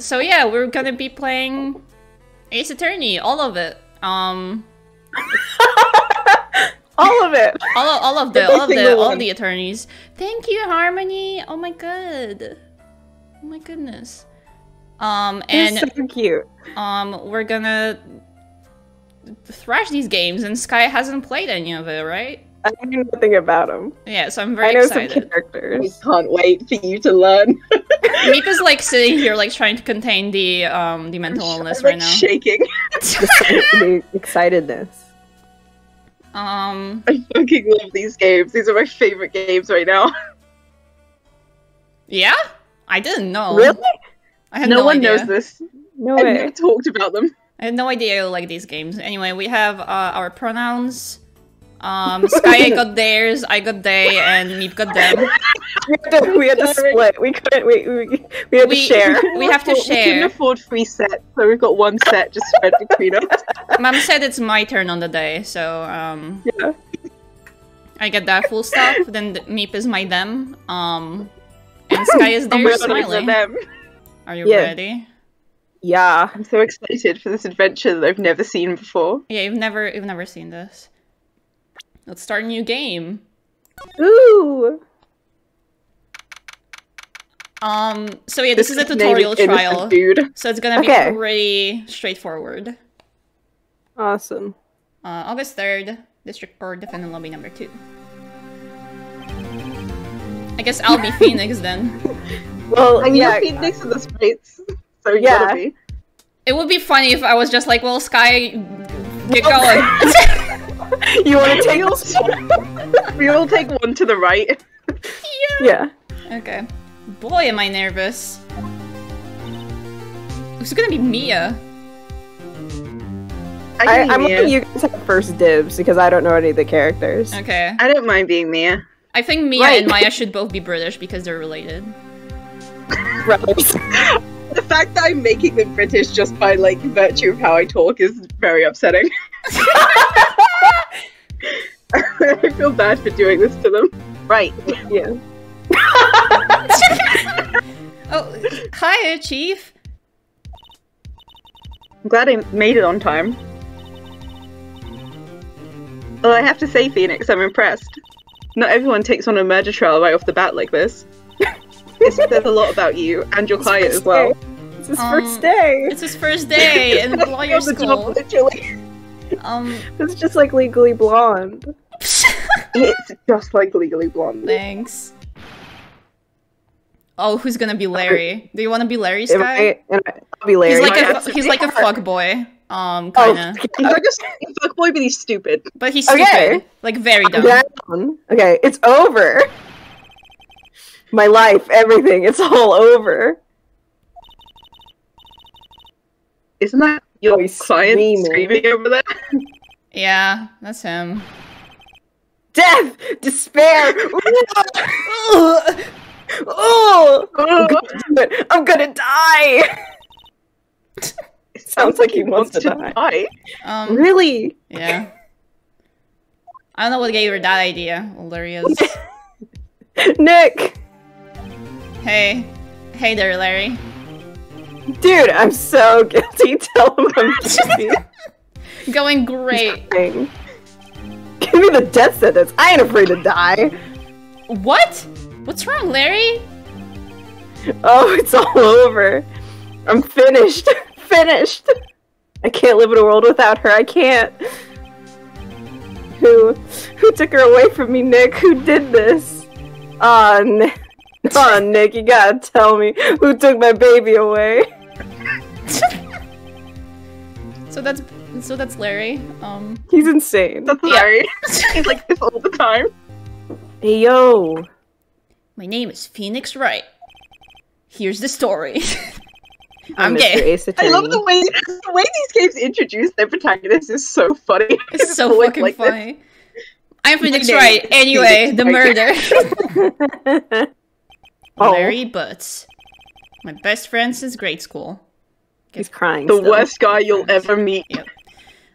so yeah, we're gonna be playing Ace Attorney, all of it. Um, All of it. all of, all of the Every all of the single all of the attorneys. Thank you, Harmony. Oh my god. Oh my goodness. Um, and He's so cute. um, we're gonna thrash these games, and Skye hasn't played any of it, right? I know nothing about him. Yeah, so I'm very I very know some excited. I characters. can't wait for you to learn. Mika's like sitting here, like trying to contain the um the mental illness I'm, right like, now. shaking. the excitedness. Um, I fucking love these games. These are my favorite games right now. yeah, I didn't know. Really? I had no, no, one idea. knows this. No I've way. never talked about them. I had no idea I like these games. Anyway, we have uh, our pronouns. Um, Skye got theirs, I got they, and Meep got them. We had to, we had to split. We couldn't. We we, we had We- to share. We have to share. We couldn't afford three sets, so we've got one set just spread between us. Mom said it's my turn on the day, so um, Yeah. I get that full stop. Then the Meep is my them. Um, and Skye is Oh my there God, it's smiling. them. Are you Yeah. ready? Yeah. I'm so excited for this adventure that I've never seen before. Yeah, you've never you've never seen this. Let's start a new game. Ooh. Um, so yeah, this, is a tutorial trial. Dude. So it's gonna be pretty straightforward. Awesome. Uh, August 3rd, District Court, Defendant Lobby number 2. I guess I'll be Phoenix then. Well, And yeah. you're Phoenix in the sprites, so Yeah. It would be funny if I was just like, well, Skye, get going. you want to take? We will take one to the right. yeah. yeah. okay. Boy, am I nervous. Who's gonna be Mia? I I, I'm Mia. letting you guys have first dibs because I don't know any of the characters. Okay. I don't mind being Mia. I think Mia Right. and Maya should both be British because they're related. Brothers. The fact that I'm making them British just by like virtue of how I talk is very upsetting. I feel bad for doing this to them. Right. yeah. Oh, hi, Chief. I'm glad I made it on time. Well, I have to say, Phoenix, I'm impressed. Not everyone takes on a murder trial right off the bat like this. It says a lot about you and your client as well. It's his Um, first day. It's his first day in lawyer On the job, school. literally. Um, It's just like Legally Blonde. It's just like Legally Blonde. thanks. Oh, who's gonna be Larry? Do you want to be Larry, Am Skye? I- I- I'll be Larry. He's like a have to he's like a fuck boy. Um, Oh, kinda. He's like a fuckboy, but he's stupid. But he's Okay. stupid. Like very dumb. down. Okay, it's over. My life, everything, it's all over. Isn't that your Oh, he's client screaming. screaming over there? Yeah, that's him. Death, despair. oh, oh, I'm gonna do it. I'm gonna die. It Sounds like he wants to die. Um, Really? yeah. I don't know what gave her that idea. Well, there he is. Nick, hey, hey there, Larry. dude, I'm so guilty. Tell him I'm guilty. Going great. Give me the death sentence. I ain't afraid to die. What? What's wrong, Larry? Oh, it's all over. I'm finished. finished. I can't live in a world without her. I can't. Who who took her away from me, Nick? Who did this? Aw, Nick. Aw, Nick, you gotta tell me who took my baby away. So that's so that's Larry. Um, He's insane. That's Yeah. Larry. he's like this all the time. Hey, yo. my name is Phoenix Wright. Here's the story. I'm Mr. gay. Ace I love the way the way these games introduce their protagonists is so funny. It's so Always fucking like this. funny. I'm Phoenix Wright. Anyway, Phoenix the murder. Oh. Larry Butts. My best friend since grade school. He's crying. The still. worst guy you'll ever meet. Yep.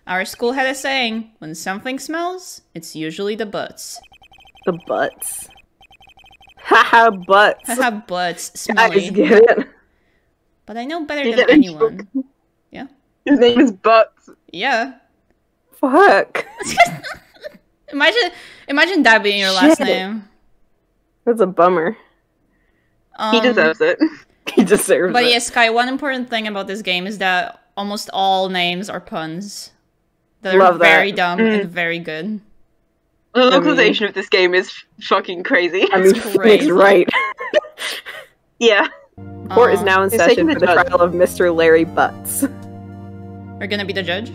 Our school had a saying when something smells, it's usually the butts. The butts. Haha, butts. Haha, butts. Guys, Smelly. get it? But I know better You than anyone. Yeah. His name is Butts. Yeah. Fuck. Imagine imagine that being your last name. That's a bummer. He Um, deserves it. He deserves But it. yeah, Skye, one important thing about this game is that almost all names are puns. That are Love that. very dumb Mm. and very good. The mean- localization of this game is fucking crazy. I mean, It's Phoenix crazy. right. yeah. Court is now in It's session for the the judge. trial of Mr. Larry Butts. Are gonna be the judge?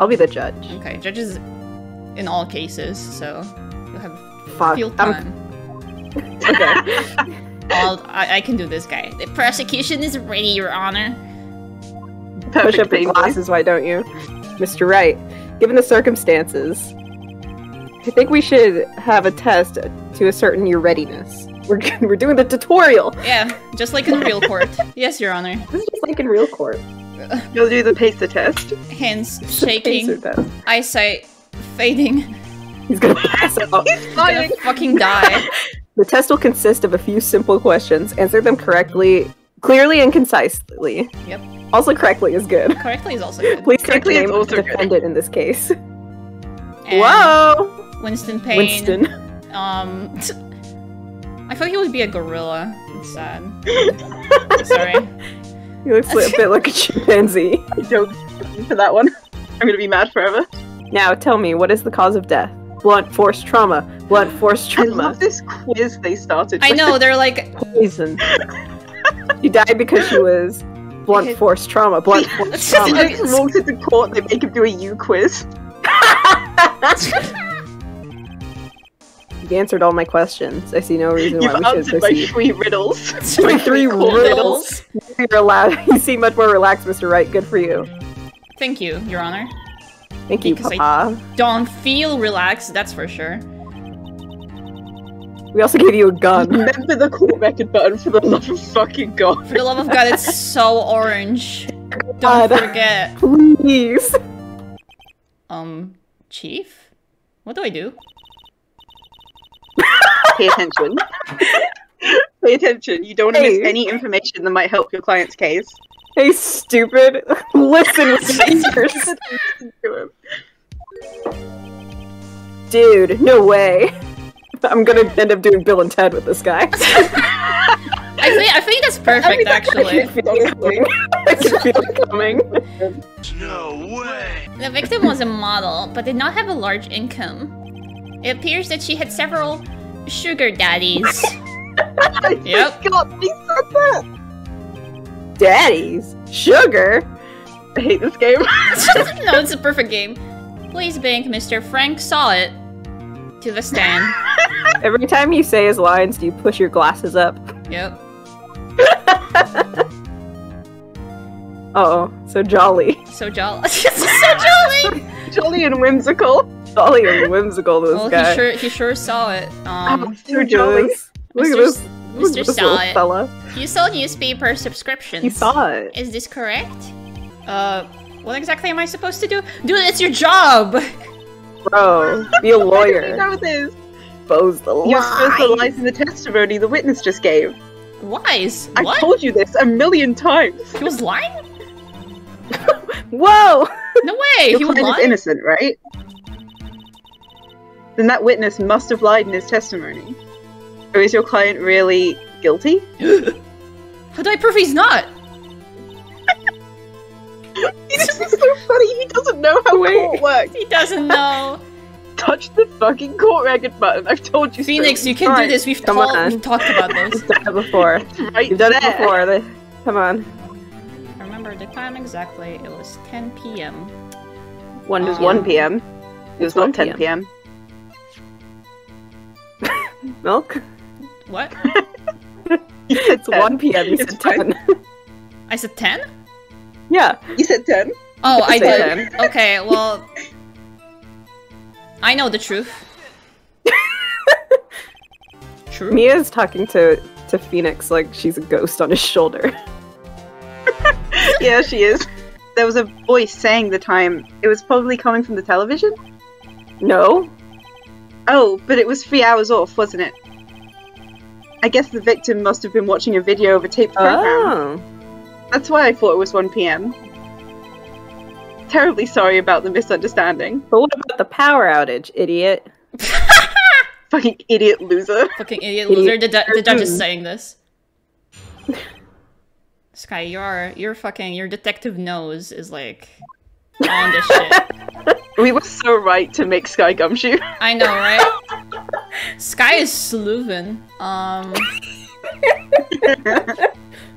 I'll be the judge. Okay, judges in all cases, so you have Fuck. field I'm- time. okay. I'll, I, I can do this guy. The prosecution is ready, Your Honor. Push up your glasses, why don't you? Mr. Wright, given the circumstances, I think we should have a test to ascertain your readiness. We're, we're doing the tutorial. Yeah, just like in real court. Yes, Your Honor. This is just like in real court. You'll do the pacer test. Hands shaking, test. eyesight fading, He's gonna pass out. He's gonna fucking die. The test will consist of a few simple questions. Answer them correctly, clearly, and concisely. Yep. Also, correctly is good. Correctly is also good. Please take the Correctly is name of also the good. defendant in this case. And Whoa! Winston Payne. Winston. Um, I thought he would be a gorilla. It's sad. Sorry. He looks a bit like a chimpanzee. I Don't for that one. I'm gonna be mad forever. Now, tell me, what is the cause of death? Blunt force trauma. Blunt force trauma. I love this quiz they started. I with. know they're like Poison. she died because she was blunt force trauma. Blunt force He trauma. just walks into court. They make him do a U quiz. You've answered all my questions. I see no reason why You've we should answered my three riddles. My three riddles. You're allowed. You seem much more relaxed, Mr. Wright. Good for you. Thank you, Your Honor. Thank you, Because I- Papa. Don't feel relaxed, that's for sure. We also gave you a gun. Remember the court record button for the love of fucking god. For the love of God, it's so orange. Don't God. forget. Please. Um, Chief? What do I do? Pay attention. Pay attention. You don't want to Hey. miss any information that might help your client's case. Hey, stupid. Listen with the. Dude, no way. I'm gonna end up doing Bill and Ted with this guy. I think I think that's perfect I actually. I can feel it coming. I can feel it coming. No way! The victim was a model, but did not have a large income. It appears that she had several sugar daddies. Yep. God, they said that. Daddies, sugar. I hate this game. no, it's a perfect game. Please bank Mr. Frank Sahwit to the stand. Every time you say his lines, do you push your glasses up? Yep. Uh oh, so jolly. So jolly. so jolly. Jolly and whimsical. Jolly and whimsical, this Well, guy. he sure he sure saw it. Um, so jolly. Look at Mr. this. S- Look Mr. at saw it. fella. you sold newspaper subscriptions. He saw it. Is this correct? Uh, what exactly am I supposed to do? Dude, it's your job! Bro, be a Why you lawyer. know this? Expose the You're supposed to lies. lie in the testimony the witness just gave. Wise. I've What? told you this a million times. He was lying? Whoa! No way! Your he was client is lying? innocent, right? Then that witness must have lied in his testimony. Or is your client really guilty? How do I prove he's not? This is so funny. He doesn't know how Wait. court works. He doesn't know. Touch the fucking court record button. I've told you. Phoenix, many you can do this. We've, Come told- on. we've talked about this. You've done it before. Right You've done it before. The- Come on. Remember the time exactly. It was 10 p.m. One It was Um, 1 p.m. It was not 1 10 p.m. Milk? What? You said It's 10. 1 p.m. You It's said fine. 10. I said 10? Yeah. You said 10. Oh, I say did. Okay, well. I know the truth. True. Mia's talking to, to Phoenix like she's a ghost on his shoulder. yeah, she is. There was a voice saying the time. It was probably coming from the television. No? Oh, but it was three hours off, wasn't it? I guess the victim must have been watching a video of a taped program. Oh. That's why I thought it was 1 p.m. Terribly sorry about the misunderstanding. But what about the power outage, idiot? Fucking idiot loser. Fucking idiot loser. The, du- the judge is saying this. Skye, your your fucking your detective nose is like on this shit. We were so right to make Skye Gumshoe. I know, right? Skye is sleuthing. Um.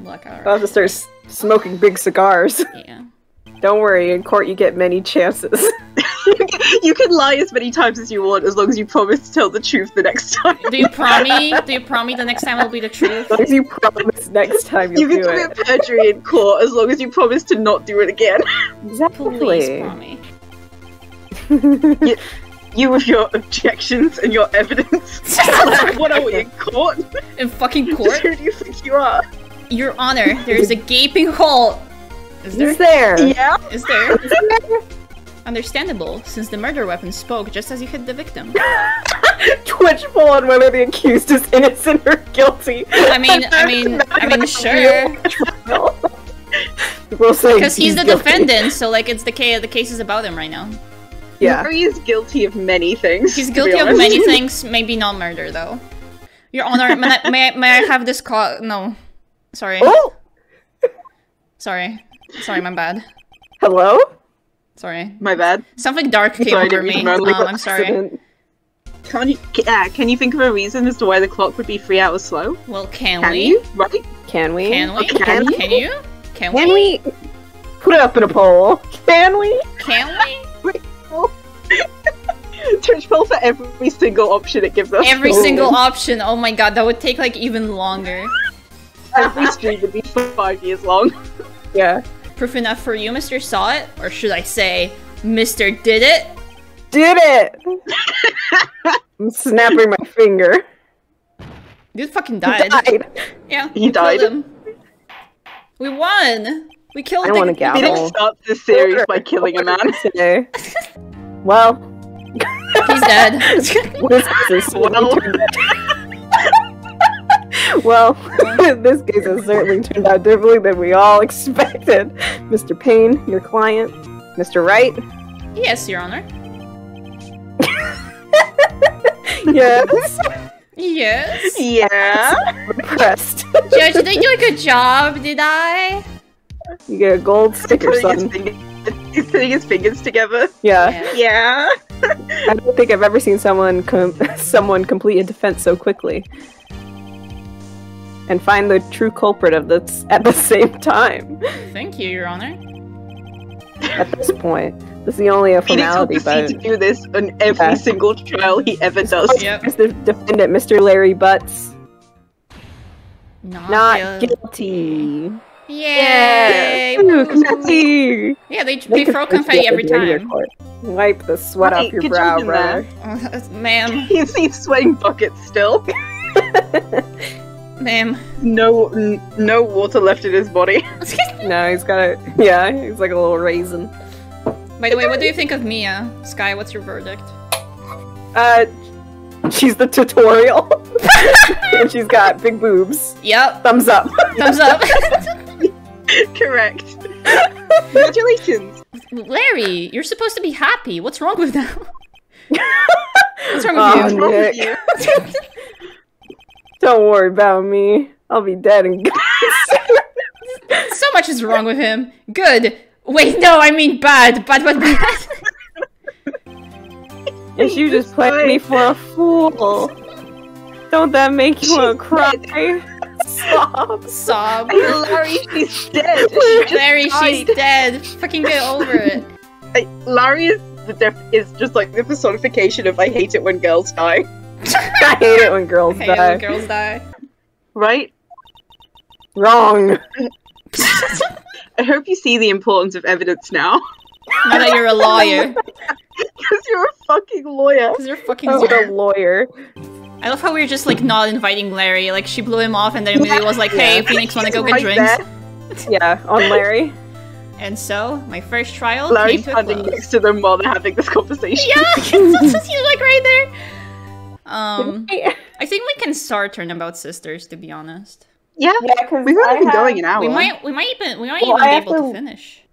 Look, I'll alright. have to start s- smoking big cigars. Yeah. Don't worry, in court you get many chances. you can lie as many times as you want as long as you promise to tell the truth the next time. Do you promise? Do you promise the next time will be the truth? as long as you promise next time you'll You can do commit it. perjury in court as long as you promise to not do it again. Exactly. Please promise. You with your objections and your evidence. what are we in court? In fucking Just court, who do you think you are? Your Honor, there is a gaping hole. Is there? There. Yeah. Is there? Understandable, since the murder weapon spoke just as you hit the victim. Twitch poll on whether the accused is innocent or guilty. I mean, I mean, I mean, sure, We'll say because he's the guilty. defendant, so like it's the case. The case is about him right now. Yeah. Larry is guilty of many things. He's guilty of many things, maybe not murder though. Your Honor, may I, may I, may I have this call? No, sorry, Oh, sorry, sorry, my bad. hello. Sorry, My bad. something dark came Sorry, over me. Um, I'm sorry. Can you, uh, can you think of a reason as to why the clock would be three hours slow? Well, can, Can we? you? Right? Can we? Can we? Can Can, we? can you? Can, Can we? we put it up in a poll? Can we? Can we? Twitch poll for every single option it gives us. Every Oh. single option. Oh my god, that would take like even longer. Every stream would be five years long. Yeah. Proof enough for you, Mr. Sahwit? Or should I say, Mr. Did It? Did it! I'm snapping my finger. Dude fucking died. Died. Yeah, He we died. him. We won! We killed I the- want a We didn't stop this series by killing a man. Today. Well, He's dead. this Well. Certainly turned Well, this case has certainly turned out differently than we all expected. Mr. Payne, your client, Mr. Wright. yes, Your Honor. Yes, Yes. Yeah. impressed. Judge, did I do a good job? Did I? You get a gold sticker, son. he's putting his fingers together. Yeah, Yeah. I don't think I've ever seen someone com- someone complete a defense so quickly and find the true culprit of this at the same time. Thank you, Your Honor. At this point, this is the only a Phoenix will formality, proceed but to do this on every Yeah. single trial he ever does. Yep. Here's the defendant, Mr. Larry Butts, Not, not guilty. guilty. Yay! Ooh, Woo. confetti. Yeah, they, They they could throw confetti every the end of your time. Wipe the sweat Right, off your brow, job in brother. That's- ma'am, He's, he's sweating buckets still. ma'am. No, n- no water left in his body. No, he's got a yeah, he's like a little raisin. By the way, what do you think of Mia? Skye, what's your verdict? Uh, she's the tutorial, and she's got big boobs. Yep, Thumbs up. thumbs up. Correct. Congratulations. Larry, you're supposed to be happy. What's wrong with that? What's wrong with Oh, you? What's wrong with Nick. You? Don't worry about me. I'll be dead and gone. So much is wrong with him. Good. Wait, no, I mean bad. Bad, bad, bad. and you just played me for a fool. Don't that make you want to cry? Sob. Sob. Larry, she's dead. She just Larry, she's dead. Fucking get over it. Larry is the def- is just like the personification of I hate it when girls die. I hate it when girls Hey, die. when girls die. Right? Wrong. I hope you see the importance of evidence now. Now that you're a lawyer. Because you're a fucking lawyer. Because you're fucking Oh, lawyer. a lawyer. I love how we are just like not inviting Larry. Like she blew him off and then immediately was like, hey, Yeah. Phoenix wanna go He's get right drinks? there. Yeah, on Larry. And so my first trial Larry's came to a standing close. next to them while they're having this conversation. Yeah, he's like right there. Um, I think we can start turning Turnabout Sisters, to be honest. Yeah, Yeah, because we've only been going an hour. We might, we might even, we might Well, even I be able to... to- finish.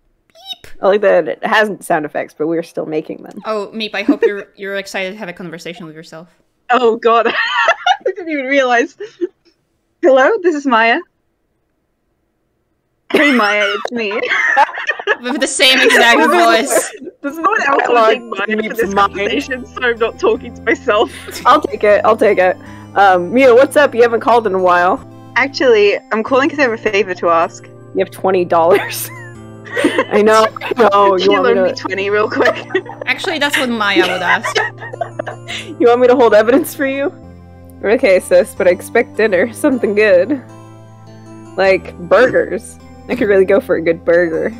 I like that it hasn't sound effects, but we're still making them. Oh, Meep, I hope you're you're excited to have a conversation with yourself. Oh god, I didn't even realize. Hello, this is Maya. Hey Maya, it's me. With the same exact voice. This is Someone else will dialogue take Maya for this mine. conversation, so I'm not talking to myself. I'll take it. I'll take it. Um, Mia, what's up? You haven't called in a while. Actually, I'm calling because I have a favor to ask. You have twenty dollars. I know. I know. Can You you want me loan me to? 20 real quick? Actually, that's what Maya would ask. You want me to hold evidence for you? Okay, sis, but I expect dinner. Something good. Like burgers. I could really go for a good burger.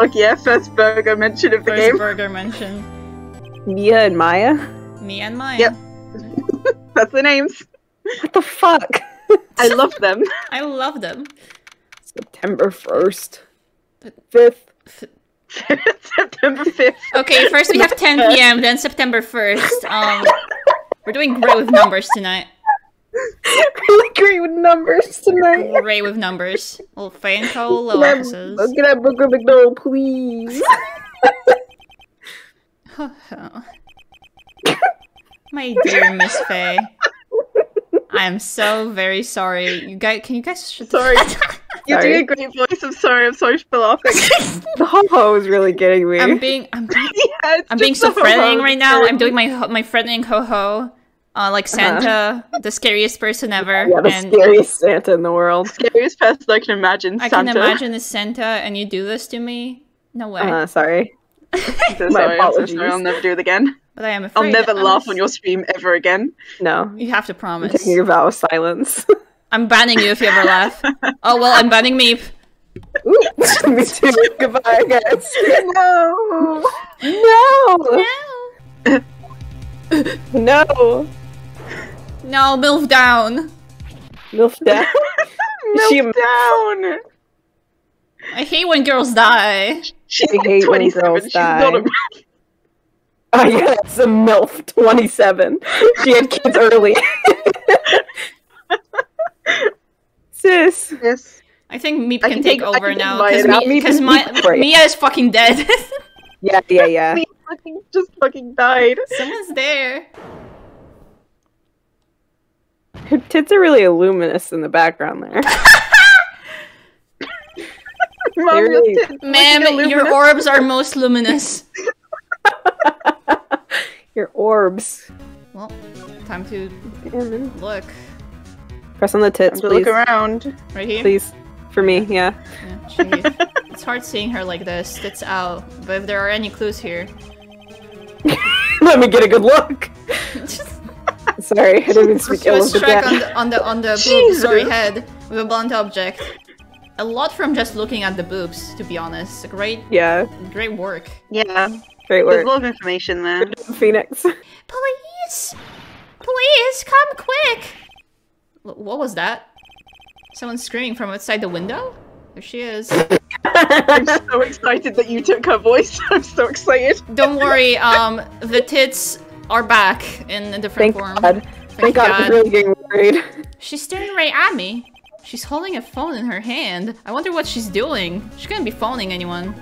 Fuck yeah, first burger mention of the First game. burger mention. Mia and Maya? Me and Maya. Yep. That's the names. What the fuck? I love them. I love them. September 1st. But- 5th. September 5th. Okay, first we have 10 p.m., then September 1st. Um, we're doing great with numbers tonight. really great with numbers tonight. Great with numbers. Little Fanco, low Can I- emphasis. Let's get that Booker McDonald, please. My dear Miss Fey. I am so very sorry. You guys, can you guys shut Sorry. You're doing a great voice. I'm sorry. I'm sorry for laughing. the ho ho is really getting me. I'm being, I'm being, yeah, I'm being so the threatening ho-ho. right now. I'm doing my ho- my threatening ho ho, uh, like Uh-huh. Santa, the scariest person ever. yeah, the and scariest Santa in the world. scariest person I can imagine. I can imagine is Santa, and you do this to me. No way. Uh, sorry. I'm so My sorry. I'm so apologies. sorry. I'll never do it again. but I am afraid. I'll never I'm laugh s- on your stream ever again. No. You have to promise. I'm promise. taking your vow of silence. I'm banning you if you ever laugh. Oh well, I'm banning Meep. Ooh, me too. Goodbye, guys. No. No! No. No! No, MILF down. Milf down. Is she down. I hate when girls die. She's I like hate when girls She's die. not a Oh yeah, it's a MILF 27. She had kids early. Sis. Yes. I think Meep can can take take- over can now because now. Mi- Meep 'cause is- Mi- Meep is great. Mia is fucking dead. Yeah, yeah, yeah. Me fucking just fucking died. Someone's there. Her tits are really luminous in the background there. Mom, your really- Ma'am, your orbs are most luminous. Your orbs. Well, time to Damn look. Press on the tits, please. look around. Right here? Please. For me, yeah. Yeah, she- it's hard seeing her like this. Tits out. But if there are any clues here. Let me get a good look. Sorry, I didn't even speak She ill was of the struck on the on the on the boob, Jesus. sorry head with a blunt object. A lot from just looking at the boobs, to be honest. Great, Yeah, great work. Yeah, great work. there's a lot of information there. Phoenix. Please, please come quick. Wh- What was that? Someone screaming from outside the window? There she is. I'm so excited that you took her voice. I'm so excited. Don't worry, um, the tits are back in a different Thank form. God. Thank God, I'm really getting worried. She's staring right at me. She's holding a phone in her hand. I wonder what she's doing. She couldn't be phoning anyone.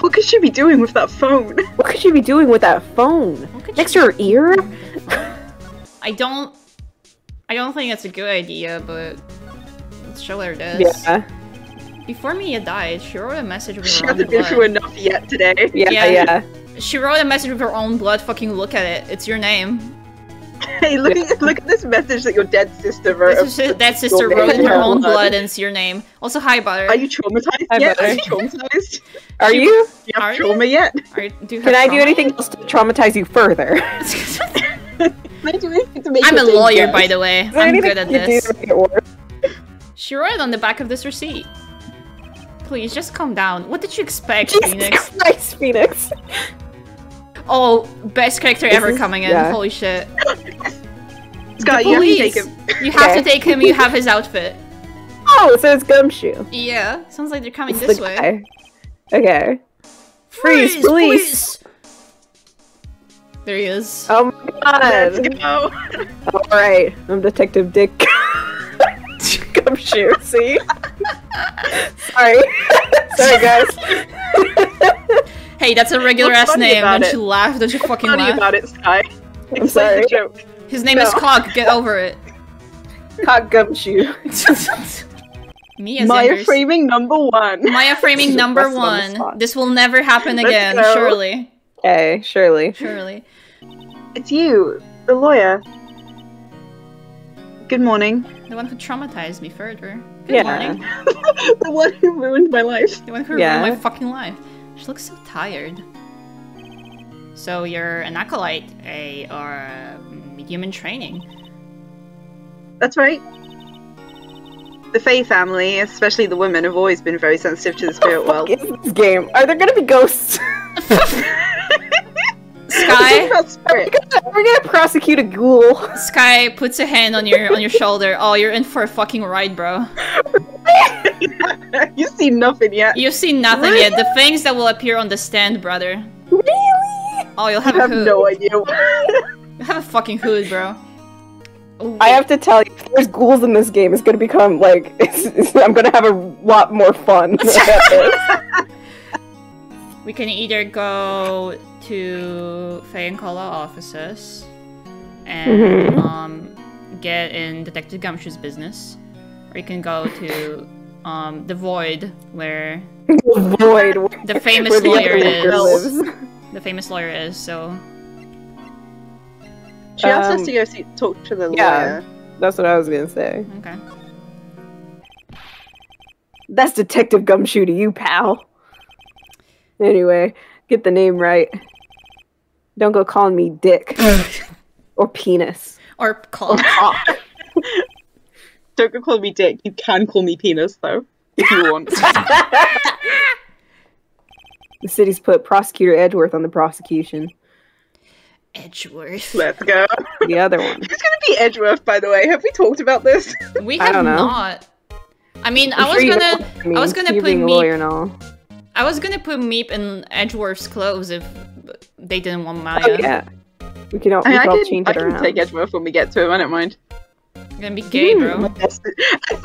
What could she be doing with that phone? What could she be doing with that phone? Next to her ear? I don't. I don't think it's a good idea, but let's show her this. Yeah. Before Mia died, she wrote a message with She her own hasn't been through enough yet today. Yeah, Yeah. yeah. She wrote a message with her own blood. Fucking look at it. It's your name. Hey, look at look at this message that your dead sister wrote. This is, that sister wrote in in her her own blood. blood, and it's your name. Also, hi, Butter. Are you traumatized Hi, yet? Are you traumatized? Are She- you? Do you Are have you? trauma yet? Are, do you have Can I do anything else to traumatize you further? I do anything to make I'm a lawyer, by the way. I'm good at this. to make it worse? She wrote it on the back of this receipt. Please, just calm down. What did you expect, Jesus Phoenix? Christ, Phoenix. Oh, best character ever is- coming in. yeah. Holy shit. Scott, The you have to take him. You have to take him, you have his outfit. Oh, so it's gumshoe. Yeah, sounds like they're coming It's this the way. guy. Okay. Freeze, police! There he is. Oh my god! Let's god. go. Alright, I'm Detective Dick. gumshoe. See? Sorry. Sorry, guys. Hey, that's a regular What's ass name. about Don't it? you laugh? Don't you fucking Funny laugh? about it, Skye. I'm It's sorry. like joke. His name is No. Cog. Get over it. Cock gumshoe. Me as Maya Anders. framing number one. Maya framing number That's on one. This will never happen again. Surely, Okay, surely. surely. It's you, the lawyer. Good morning. The one who traumatized me further. Good Yeah. morning. the one who ruined my life. The one who Yeah. ruined my fucking life. She looks so tired. So you're an acolyte, a or a medium in training. That's right. The Fey family, especially the women, have always been very sensitive to the spirit world. What is this game? Are there gonna be ghosts? Skye, About spirit. We're gonna prosecute a ghoul. Skye puts a hand on your on your shoulder. Oh, you're in for a fucking ride, bro. You've seen nothing yet. You've seen nothing yet. The things that will appear on the stand, brother. Really? Oh, you'll I have a have hood. no idea. You'll have a fucking hood, bro. Oh, I have to tell you, if there's ghouls in this game, it's gonna become like it's, it's- I'm gonna have a lot more fun. We can either go to Fey and Co. Law offices and Mhm. um, get in Detective Gumshoe's business, or you can go to um, the Void, where Void. where- the famous where the lawyer other is. lives. The famous lawyer is. So She asked us Um, to go see, talk to the yeah. lawyer. That's what I was gonna say. okay. That's Detective Gumshoe to you, pal. Anyway, get the name right. Don't go calling me Dick or Penis. Or call. Don't go call me Dick. You can call me Penis, though, if you want. The city's put Prosecutor Edgeworth on the prosecution. Edgeworth. Let's go. The other one. Who's gonna be Edgeworth, by the way? Have we talked about this? We I have don't know. not. I mean, I I'm was sure gonna. I, mean. I was gonna put me- lawyer and all. I was gonna put Meep in Edgeworth's clothes if they didn't want oh, Maya. Oh, yeah. We can all, I, we mean, I can all can, change I it can around. take Edgeworth when we get to him. I don't mind. I'm gonna be gay, hmm. bro.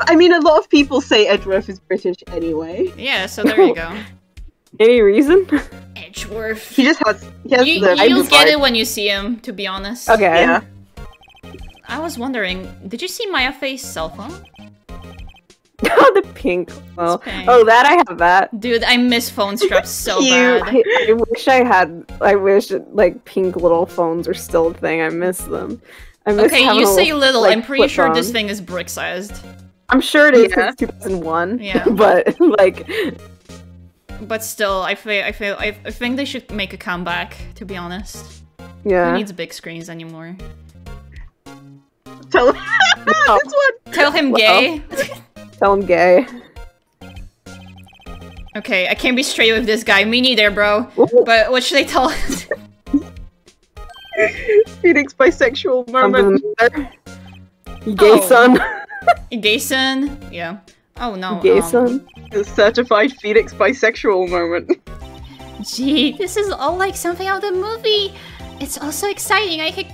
I mean, a lot of people say Edgeworth is British anyway. Yeah, so there you go. Any reason? Edgeworth. He just has. He has You, the. you'll vibe. get it when you see him, to be honest. Okay. Yeah. I was wondering, did you see Maya Fey's cell phone? Oh, the pink. Well, oh, pink. oh, that I have that. Dude, I miss phone straps so Cute. bad. I, I wish I had. I wish like pink little phones are still a thing. I miss them. I miss Okay, you say little. like, I'm pretty sure this thing is brick sized. I'm sure it is. 'cause Yeah. It's 2001. Yeah. but like, But still, I feel, I feel, I, I think they should make a comeback. To be honest, Yeah. who needs big screens anymore? Tell Oh, this one. Tell him Well. gay. tell him gay. okay, I can't be straight with this guy. Me neither, bro. Ooh, But what should I tell? Phoenix bisexual moment. something gay Oh. son. gay son? Yeah. Oh no. gay um, son. The certified Phoenix bisexual moment. Gee, this is all like something out of the movie. It's also exciting. I can.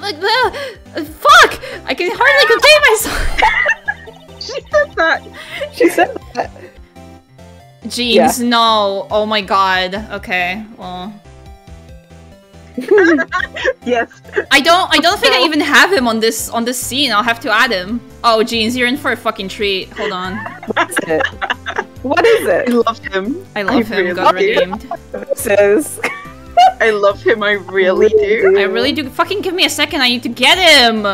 Like, uh, fuck! I can hardly contain myself. she said that. She said that. Jeans, no. Oh my god. Okay, well. Yes. I don't I don't think I even have him on this on this scene. I'll have to add him. Oh Jeans, you're in for a fucking treat. Hold on. What is it? What is it? I love him. I love him, really got do. redeemed. This is. I love him. I really do. I really do fucking give me a second, I need to get him!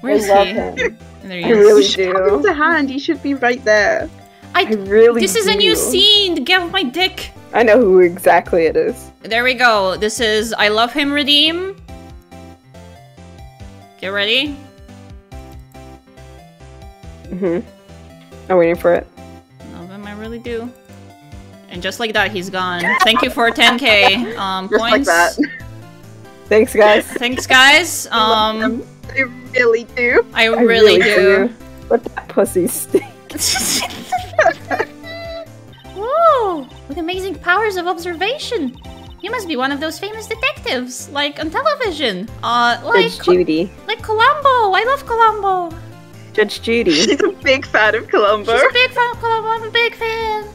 Where I love he? him. There he I is. really You should have him to hand. He should be right there. I I, really. this is a new do. scene! Get off my dick! I know who exactly it is. There we go. This is I love him redeem. Get ready. Mm-hmm. I'm waiting for it. Love him, I really do. And just like that, he's gone. Thank you for 10k um, Just like points. that. Thanks, guys. Thanks, guys. love Um, him. I really do. I I really, do. Let that pussy stink. Whoa! With amazing powers of observation. You must be one of those famous detectives, like on television. Uh, like It's Judy. like Columbo. I love Columbo. Judge Judy. She's a big fan of Columbo. She's a big fan of Columbo. I'm a big fan.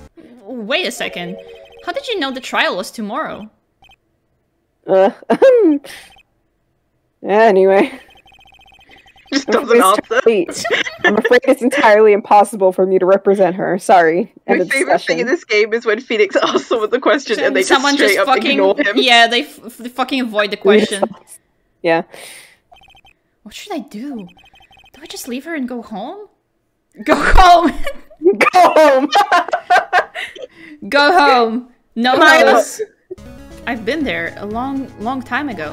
Wait a second. How did you know the trial was tomorrow? Uh, anyway. Just I'm doesn't afraid answer. it's entirely- I'm afraid it's entirely impossible for me to represent her. Sorry. End My of favorite thing in this game is when Phoenix asks someone the question and they just Someone straight just up fucking ignore him. yeah, they, f- they fucking avoid the question. Yeah. What should I do? Do I just leave her and go home? Go home. Go home. go home. No Maya. house. I've been there a long, long time ago.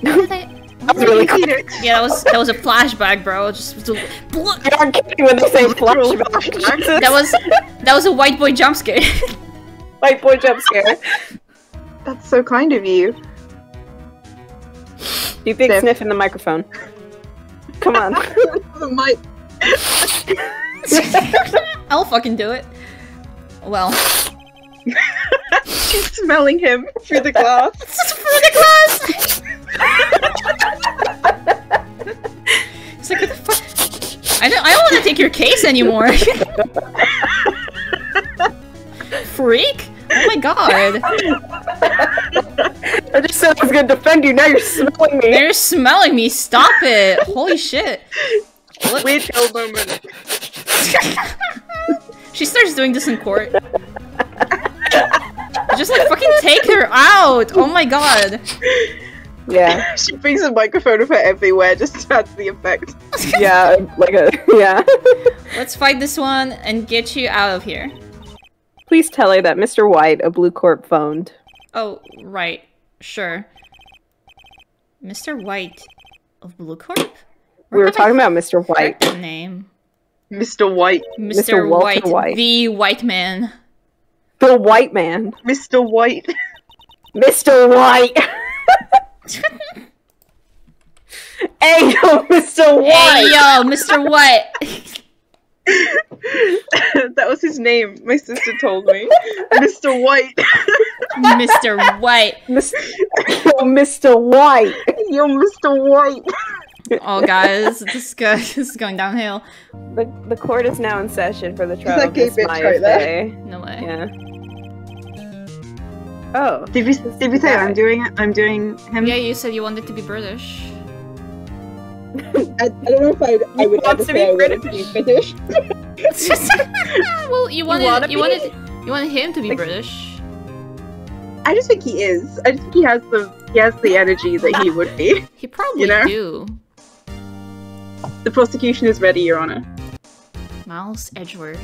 Why did I- That was really cool. Yeah, that was that was a flashback, bro. Just bl- bl- You aren't kidding when they say flashback. flashback. That was that was a white boy jump scare. white boy jump scare. That's so kind of you. You big Steph. sniff in the microphone. Come on. The mic. I'll fucking do it. Well, She's smelling him through the glass. it's for the class. It's like what the fuck? I don't. I don't want to take your case anymore. Freak! Oh my god! I just said I was gonna defend you. Now you're smelling me. They're smelling me. Stop it! Holy shit! What- Weird girl moment. She starts doing this in court. Just like fucking take her out! Oh my god! Yeah. She brings a microphone with her everywhere just to add to the effect. Yeah. Like a yeah. Let's fight this one and get you out of here. Please tell her that Mr. White, a Bluecorp, phoned. Oh, right. Sure. Mr. White of Bluecorp? We were talking about Mr. White. White name. Mr. White. Mr. Walter White, White. the white man. The white man. Mr. White. Mr. White. hey yo, Mr. Hey White. yo, Mr. White! that was his name. My sister told me. Mr. White. Mr. White. Mis- yo, Mr. White. Yo, Mr. White. Oh guys, this is good. This is going downhill. The, the court is now in session for the trial that of gay Miss Maya right there? Fey. No way. Yeah. Oh. Did we, did we say I'm doing it? I'm doing him? Yeah, you said you wanted to be British. I, I don't know if I'd, I would wants ever to be say I to be British. well, you wanted wanna you wanted you wanted him to be Like- British. I just think he is. I just think he has the he has the energy that he would be. He probably You know? do. The prosecution is ready, Your Honor. Miles Edgeworth.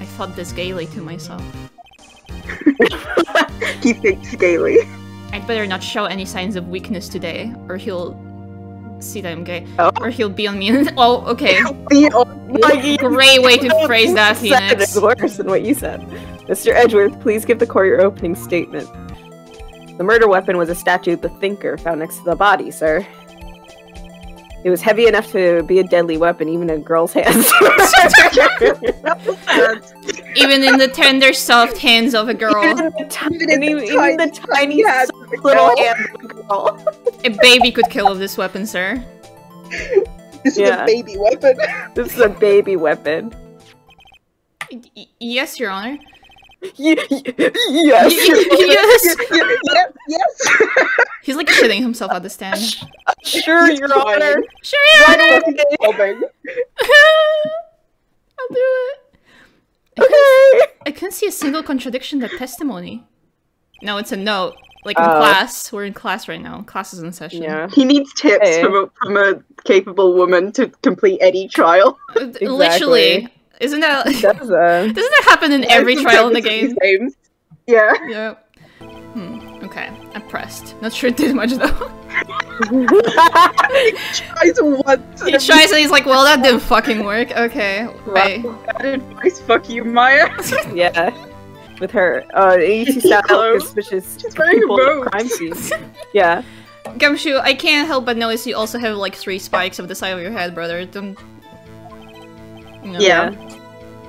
I thought this gaily to myself. he thinks gaily. I'd better not show any signs of weakness today, or he'll see that I'm gay. Oh. Or he'll be on me. oh, okay. Great way to phrase that, Phoenix. is worse than what you said. Mr. Edgeworth, please give the court your opening statement. The murder weapon was a statue of the Thinker found next to the body, sir. It was heavy enough to be a deadly weapon, even in a girl's hands. Even in the tender, soft hands of a girl, even the tiny, Even in the even the tiny, tiny, hands soft of a little girl. hands of a girl. a baby could kill with this weapon, sir. This is Yeah. a baby weapon. This is a baby weapon. Y- y- yes, Your Honor. Y- y- yes. yes. yes, yes. He's like shitting himself at the stand. Sure, He's Your crying. Honor. Sure, Your Honor. away. I'll do it. Okay. I couldn't see a single contradiction in that testimony. No, it's a note. Like in Oh. class. We're in class right now. Class is in session. Yeah. He needs tips Hey. from, a, from a capable woman to complete any trial. Uh, Literally. Isn't that That's uh doesn't that happen in every trial in the game? Games. Yeah. Yeah. Hmm. Okay. I'm pressed. Not sure it did much though. he Tries once. he tries and he's like, well that didn't fucking work. Okay. Wait. Bad advice. Fuck you, Maya. yeah. With her uh AET style suspicious She's wearing people at the robes. crime scene. Yeah. Gumshoe, I can't help but notice you also have like three spikes of the side of your head, brother. Don't... You know. Yeah.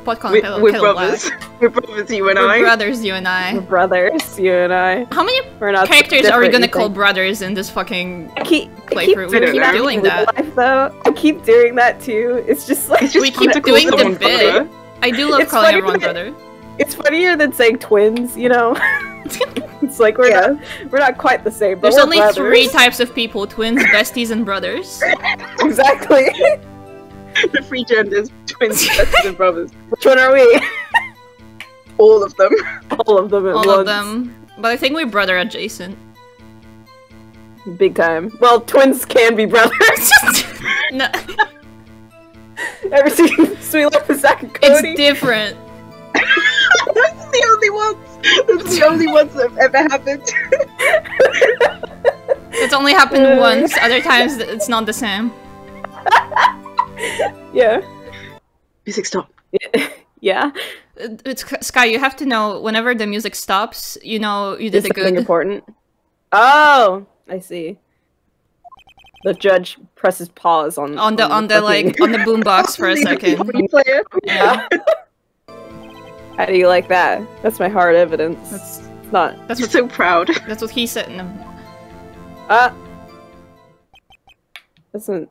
What color We're, we're Pillow brothers. black. We're brothers, you and We're I. brothers, you and We're I. brothers, you and I. How many We're not so characters are we gonna call think. brothers in this fucking I keep, I keep playthrough? We keep doing that. life, though. I keep doing that too. It's just like It's just We keep doing the bit. brother. I do love It's calling funny everyone that- brother. it's funnier than saying twins. You know, it's like we're Yeah. not we're not quite the same. But There's we're only brothers. three types of people: twins, besties, and brothers. exactly. the three genders, twins, sisters, and brothers. Which one are we? All of them. All of them at All once. of them. But I think we're brother adjacent. Big time. Well, twins can be brothers. no, Ever seen Suite Life of Zack and it's Cody? different. That's the only ones. That's the only ones that have ever happened. It's only happened once. Other times it's not the same. yeah. Music stop. Yeah. It- It's Skye. You have to know whenever the music stops, you know you did Is something good. important? Oh, I see. The judge presses pause on On the on the like on the boombox for a second. Yeah, How do you like that? That's my hard evidence. that's It's not. that's I'm so proud. that's what he said. No. Uh. Listen,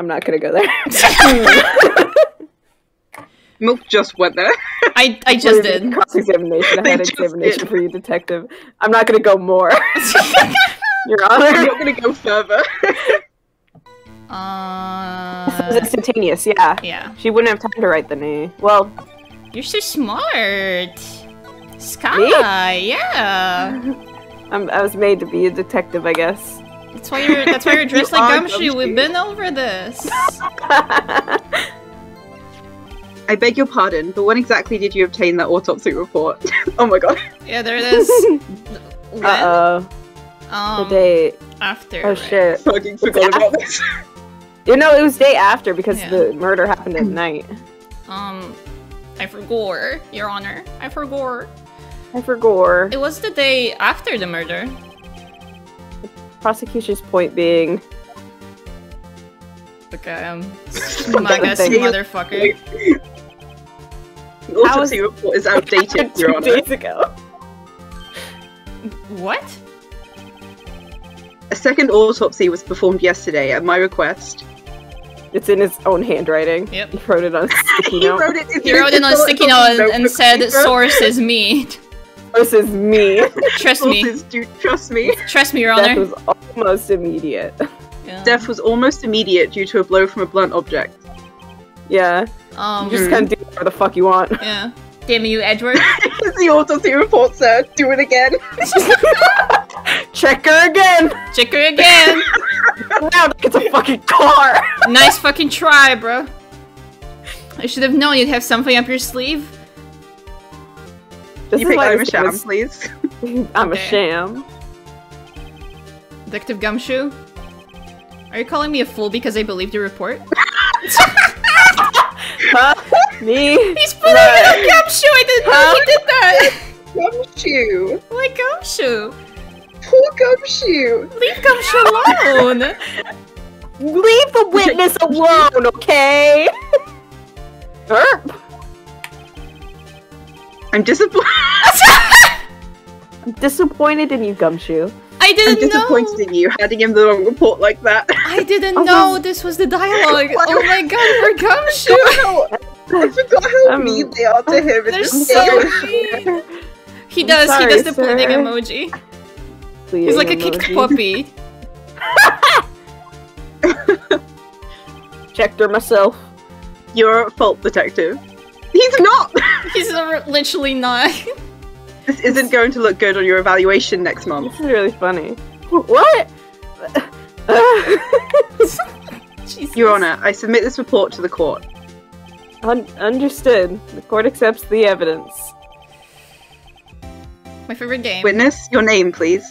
I'm not gonna go there. Milk just went there. I I just did. Cross examination. I had examination did. for you, detective. I'm not gonna go more. Your I'm Honor. not gonna go further. This was Uh, instantaneous. Yeah. yeah. She wouldn't have time to write the name. Well, You're so smart. Skye, yeah. I'm, I was made to be a detective, I guess. That's why you're that's why you're dressed You like are Gumshoe. We've been over this. I beg your pardon, but when exactly did you obtain that autopsy report? oh my god. Yeah, there it is. When? Uh oh. The Um, day. after. Oh right? shit. Fucking forgot about this. You know, it was day after because Yeah. the murder happened at night. Um, I forgot, Your Honor. I forgot. I forgot. It was the day after the murder. Prosecution's point being, Okay, um, Magas Thank you. motherfucker. The autopsy report is outdated, Your Honor. days ago. What? A second autopsy was performed yesterday at my request. It's in his own handwriting. Yep. He wrote it on a sticky He wrote it. He wrote it on a sticky autopsy note and, and said, paper. "Source is me." This is me. Trust me. Trust me. Trust me, Your Death Honor. was almost immediate. Yeah. Death was almost immediate due to a blow from a blunt object. Yeah. Um. You just kind of do whatever the fuck you want. Yeah. Damn you, Edward. It's the autopsy report, sir. Do it again. Check her again. Check her again. Wow, it's a fucking car. nice fucking try, bro. I should have known you'd have something up your sleeve. This you is pick why I'm a this sham, was- please. I'm Okay. a sham. Detective Gumshoe? Are you calling me a fool because I believed your report? Huh? Me? He's pulling it on Gumshoe! I didn't know he did that! Gumshoe. Why Gumshoe? Poor Gumshoe. Leave Gumshoe alone! Leave the witness alone, okay? Erp. I'm disappointed. I'm disappointed in you, Gumshoe. I didn't know I'm disappointed know! in you handing him the wrong report like that. I didn't I know this was the dialogue! Oh my god, we're Gumshoe! I forgot how Um, mean they are to him. They're so mean! He does, he does the sir. emoji. Please, He's like a kicked puppy. Checked her myself. You're at fault, detective. He's not. He's r- literally not. This isn't going to look good on your evaluation next month. This is really funny. What? Jesus. Your Honor, I submit this report to the court. Un- understood. The court accepts the evidence. My favorite game. Witness, your name, please.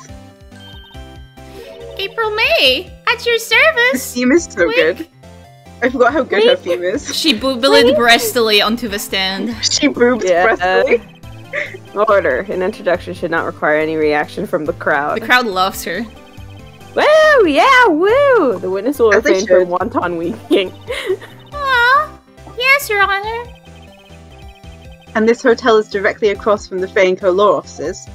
April May, at your This service. theme is so Quick. good. I forgot how good her theme is. She boobled breastily onto the stand. She boobs Yeah. breastfully. Order. An introduction should not require any reaction from the crowd. The crowd loves her. Woo! Yeah, woo! The witness will As they refrain from wanton winking. Aw, yes, Your Honor. and this hotel is directly across from the Fey Co law offices.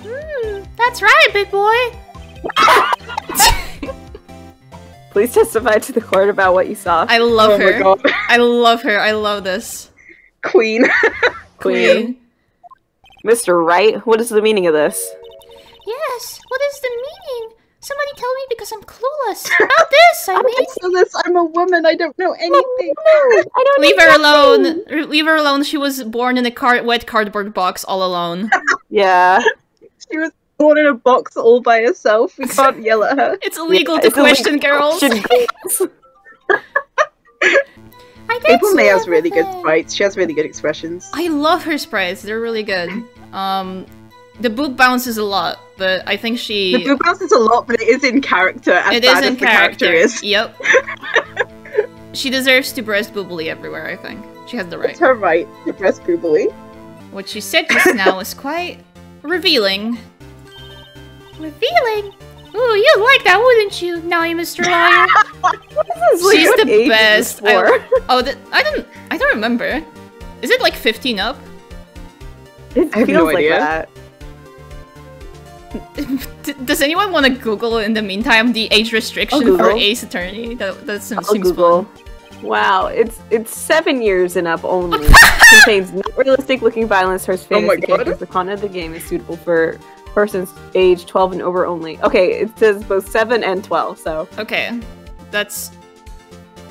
Hmm, that's right, big boy. Please testify to the court about what you saw. I love oh her. I love her. I love this. Queen. Queen. Mr. Wright, what is the meaning of this? Yes, what is the meaning? Somebody tell me because I'm clueless about this. I mean, so this, I'm a woman. I don't know anything. I don't leave her alone. R- Leave her alone. She was born in a car- wet cardboard box all alone. Yeah. She was born in a box all by herself. We can't yell at her. It's illegal Yeah, to it's question to girls. question girls. I did April May see has really good sprites. She has really good expressions. I love her sprites. They're really good. Um, the boob bounces a lot, but I think she. The boob bounces a lot, but it is in character. As it is bad in as the character, character. is. Yep. she deserves to breast boobily everywhere. I think she has the right. It's her right to dress boobily. What she said just now is quite revealing. Revealing? Ooh, you'd like that, wouldn't you? Now you, Mr. Liar. This is like, She's the best. this? I, oh, th- I don't. I don't remember. Is it like 15 up? It I have feels no like idea. that. Does anyone want to Google in the meantime the age restriction for Ace Attorney? That that seems, I'll Google. fun. Wow, it's it's seven years and up only. Contains no realistic looking violence towards Oh my fantasy God. characters. The content of the game is suitable for persons age 12 and over only. Okay, it says both 7 and 12, so. Okay, that's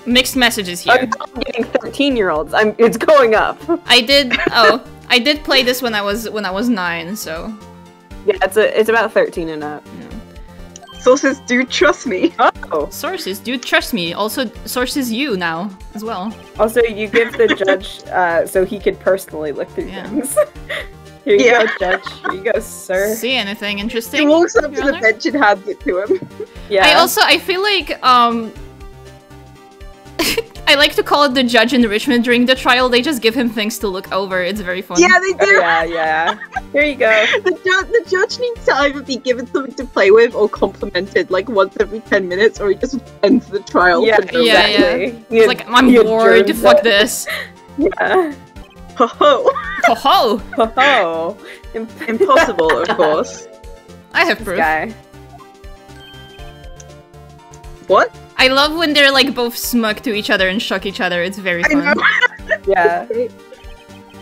mixed messages I'm here. not getting 13 year olds. I'm it's going up. I did. Oh, I did play this when I was when I was nine. So Yeah, it's a it's about 13 and up. Sources do trust me. Oh. sources, dude, trust me. Also, sources you now as well. Also, you give the judge uh, so he could personally look through Yeah. things. Here you Yeah. go, judge. Here you go, sir. See anything interesting? He interesting? walks up Your to the Honor? bench and hands it to him. Yeah. I also I feel like um I like to call it the judge in Richmond during the trial. They just give him things to look over. It's very fun. Yeah, they Oh, do. yeah, yeah. Here you go. The, ju- the judge needs to either be given something to play with or complimented like once every 10 minutes, or he just ends the trial. Yeah, for no Yeah, yeah. It's like I'm bored. Fuck it. this. Yeah. Ho ho! Ho ho! Oh, Impossible, of course. I have This proof. guy. What? I love when they're like both smug to each other and shock each other. It's very I fun. know. Yeah.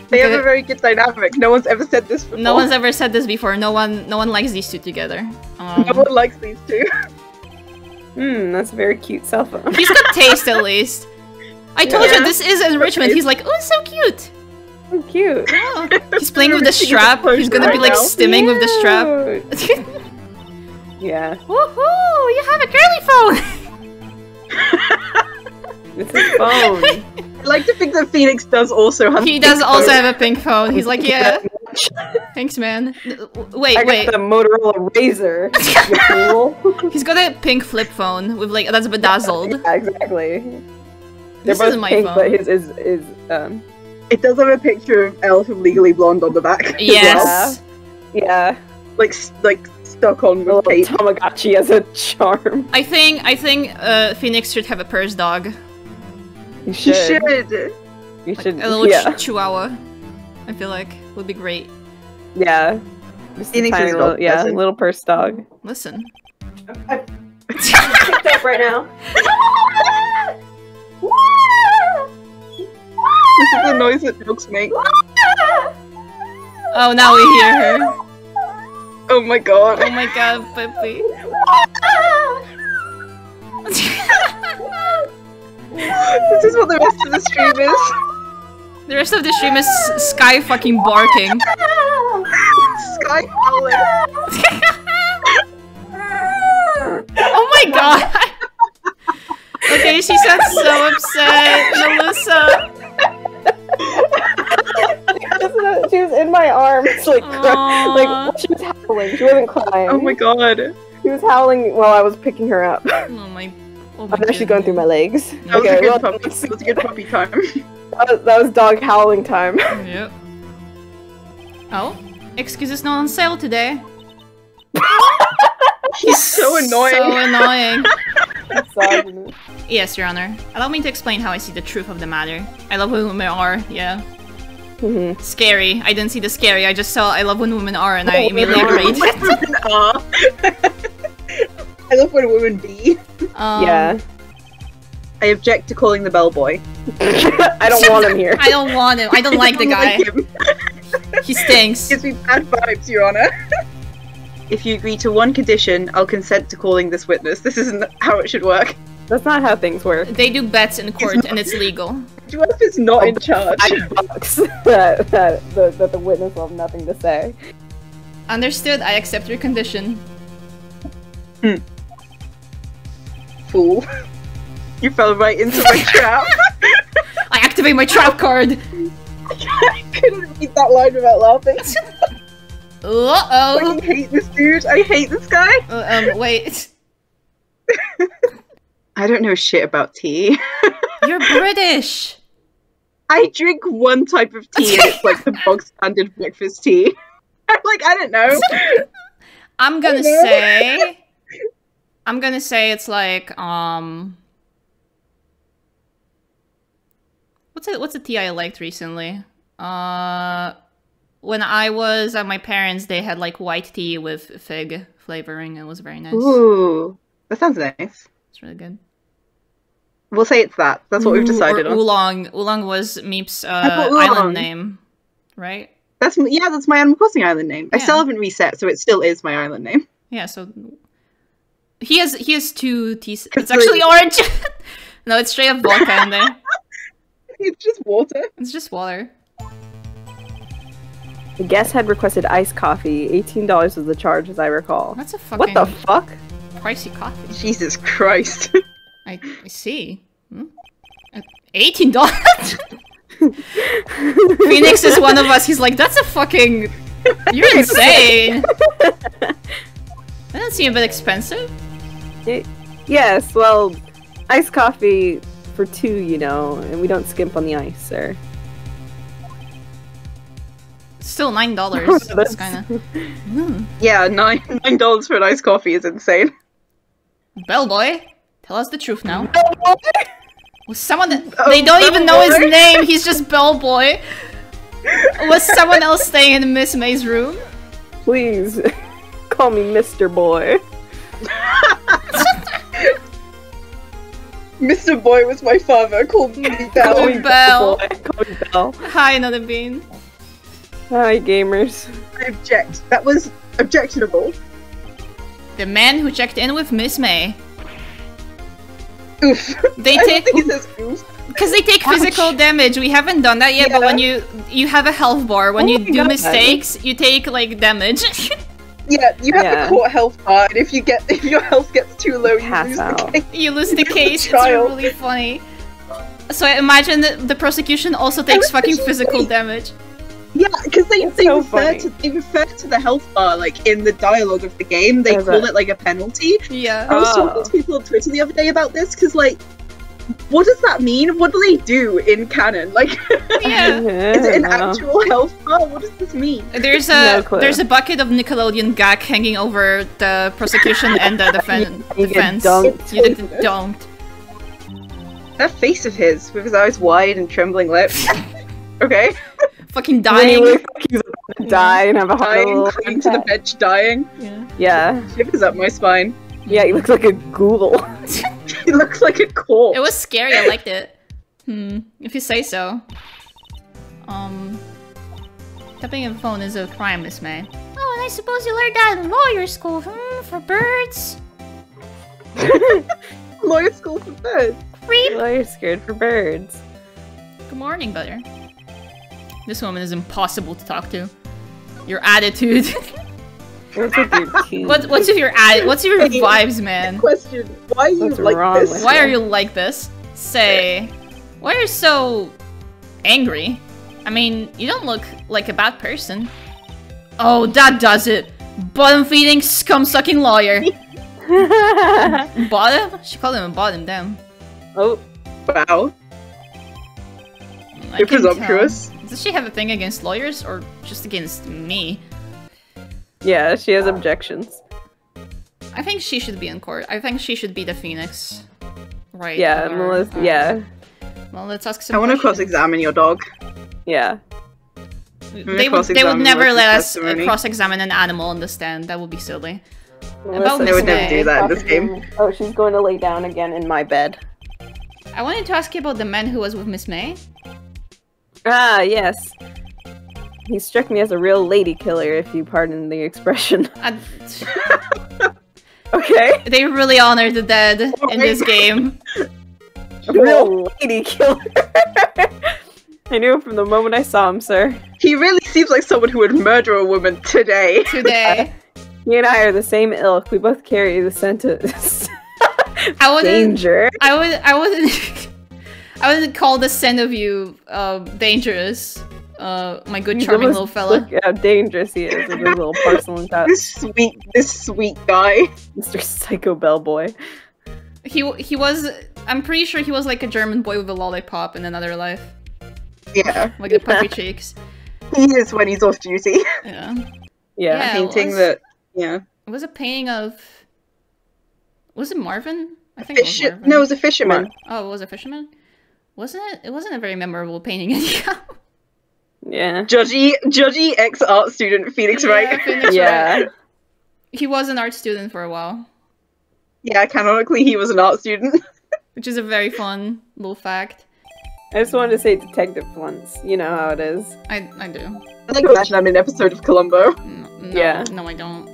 They have a very good dynamic. No one's ever said this before. No one's ever said this before. No one, no one likes these two together. Um, No one likes these two. Hmm, that's a very cute cell phone. he's got taste at least. I told Yeah. you this is enrichment. He's like, oh, it's so cute. So cute. Oh. He's playing with the strap. He's gonna be like now. stimming with the strap. Yeah. Woohoo! You have a girly phone. It's his phone. I like to think that Phoenix does also have. he a does pink also phone. have a pink phone. He's like, yeah, thanks, man. Wait, I got wait. the Motorola Razr. you. He's got a pink flip phone with like that's bedazzled. Yeah, exactly. They're This both is my pink, phone. but his is is um It does have a picture of Elle from Legally Blonde on the back. as well. Yes. yeah, Like like stuck on a with little tape. Tamagotchi as a charm. I think I think uh, Phoenix should have a purse dog, You She should. should. You should. a little yeah. ch- chihuahua. I feel like would be great. yeah. Just Phoenix is a little, yeah, person. little purse dog. Listen. Picked up right now. This is the noise that dogs make. Oh, now we hear her. Oh my god. Oh my god, Pippi. This is what the rest of the stream is. the rest of the stream is Skye fucking barking. Skye howling. Oh my god! okay, she sounds so upset, Melissa. she was in my arms, like, cry- like she was howling. She wasn't crying. Oh my god. She was howling while I was picking her up. Oh my. Oh my I'm actually going through my legs. That was a good well, puppy. That was a good puppy time. that was, that was dog howling time. Yep. Oh, excuses not on sale today. He's so annoying. So annoying. Yes, Your Honor. Allow me to explain how I see the truth of the matter. I love who we are, yeah. Mhm. Scary. I didn't see the scary. I just saw I love when women are, and I Oh, immediately women agreed. Women are. I love when women be. Um, yeah. I object to calling the bellboy. I don't want him here. I don't want him. I don't like the don't guy. like. He stinks. Gives me bad vibes, Your Honor. If you agree to one condition, I'll consent to calling this witness. This isn't how it should work. That's not how things work. They do bets in court, and it's legal. Dwarf is not in charge. Five bucks that, that, the, that the witness will have nothing to say. Understood. I accept your condition. Hmm. Fool. You fell right into my trap. I activate my trap card. I couldn't read that line without laughing. Uh oh. I hate this dude. I hate this guy. Uh, um, wait. I don't know shit about tea. You're British. I drink one type of tea and it's like the bog standard breakfast tea. I'm like, I don't know. I'm gonna say. I'm gonna say it's like um. What's it? What's a tea I liked recently? Uh, when I was at my parents, they had like white tea with fig flavoring. It was very nice. Ooh, that sounds nice. It's really good. We'll say it's that. That's what we've Ooh, decided or on. Oolong. Oolong was Meep's uh, island name, right? That's yeah, that's my Animal Crossing island name. I still haven't reset, so it still is my island name. Yeah. So he has he has two teas. It's actually orange. no, it's straight up vodka in there. It's just water. It's just water. The guest had requested iced coffee. $18 was the charge, as I recall. That's a fucking What the fuck? pricey coffee. Jesus Christ. I, I see. Hmm? Uh, Eighteen dollars. Phoenix is one of us. He's like, that's a fucking. You're insane. That doesn't seem a bit expensive. Y- yes, well, iced coffee for two, you know, and we don't skimp on the ice, sir. Still nine dollars. That's- That's kind of. Hmm. yeah, nine nine dollars for an iced coffee is insane. Bellboy, tell us the truth now. Was someone that Oh, they don't even know his name? He's just Bellboy. Was someone else staying in Miss May's room? Please, call me Mr. Boy. Mr. Boy was my father, called me Call Bell. me Bell. Call me Bell. Hi, another bean. Hi, gamers. I object. That was objectionable. The man who checked in with Miss May. Oof. They I don't take think it says oof. because they take physical damage. We haven't done that yet, but when you you have a health bar, when Oh you do God. mistakes, you take like damage. Yeah, you have Yeah. the court health bar, and if you get if your health gets too low, you Pass lose out. the case. you lose the case. It's really funny. So I imagine that the prosecution also takes fucking physical damage. Yeah, because they, It's they so refer funny. to they refer to the health bar like in the dialogue of the game. They As call a- it like a penalty. Yeah. I was Oh. talking to people on Twitter the other day about this because like, what does that mean? What do they do in canon? Like, Yeah. is it an actual health bar? What does this mean? There's a No there's a bucket of Nickelodeon gag hanging over the prosecution and the defen- You defense. dunked. You get dunked. That face of his with his eyes wide and trembling lips. okay, Fucking When he dying. looks like he's about to die and have a heart dying, little clinging to the attack. bench, dying. Yeah. Yeah, Shivers up my spine. yeah, he looks like a ghoul. He looks like a corpse. It was scary. I liked it. Hmm. If you say so. Um. Tapping a phone is a crime, Miss May. Oh, and I suppose you learned that in lawyer school. Hmm, for birds. lawyer school for birds. Creep. Well, you're scared for birds. Good morning, Butter. This woman is impossible to talk to. Your attitude. What's with your teeth? what, what's with your atti- What's your Hey. vibes, man? Question: Why are you What's like this? Why Yeah. are you like this? Say, why are you so angry? I mean, you don't look like a bad person. Oh, that does it. Bottom feeding, scum sucking lawyer. Bottom? She called him a bottom, damn. oh, Wow, mm, I you're can presumptuous. tell. Does she have a thing against lawyers or just against me? yeah, she has objections. I think she should be in court. I think she should be the phoenix. Right. Yeah, of Melissa. our- Yeah, Well, let's ask some I want to cross-examine your dog. yeah. They would, they would never let us uh, cross-examine an animal on the stand. That would be silly. Melissa They would never do that in this game. Oh, she's going to lay down again in my bed. I wanted to ask you about the man who was with Miss May. Ah, yes. He struck me as a real lady killer, if you pardon the expression. Okay? they really honor the dead in this game. A real lady killer. I knew it from the moment I saw him, sir. He really seems like someone who would murder a woman today. Today, He and I are the same ilk. We both carry the scent of I wouldn't. danger. I would. I wouldn't. I wouldn't call the scent of you uh, dangerous. Uh, my good You charming little fella. Look how dangerous he is with his little porcelain touch. This sweet, this sweet guy. Mr. Psycho Bellboy. He he was. I'm pretty sure he was like a German boy with a lollipop in another life, Yeah, like the puppy cheeks. he is when he's off duty. Yeah. Yeah. Yeah. Painting was. that. Yeah. It was a painting of. Was it Marvin? I think it was Marvin. no, it was a fisherman. Oh, it was a fisherman. Wasn't it? It wasn't a very memorable painting anyhow. Yeah. Judgy, judgy ex art student Phoenix Wright. Phoenix Yeah. Wright. He was an art student for a while, Yeah, canonically he was an art student. which is a very fun little fact. I just wanted to say detective once. You know how it is. I I do. I like imagine I'm in an episode of Columbo. No, no, Yeah. No, I don't.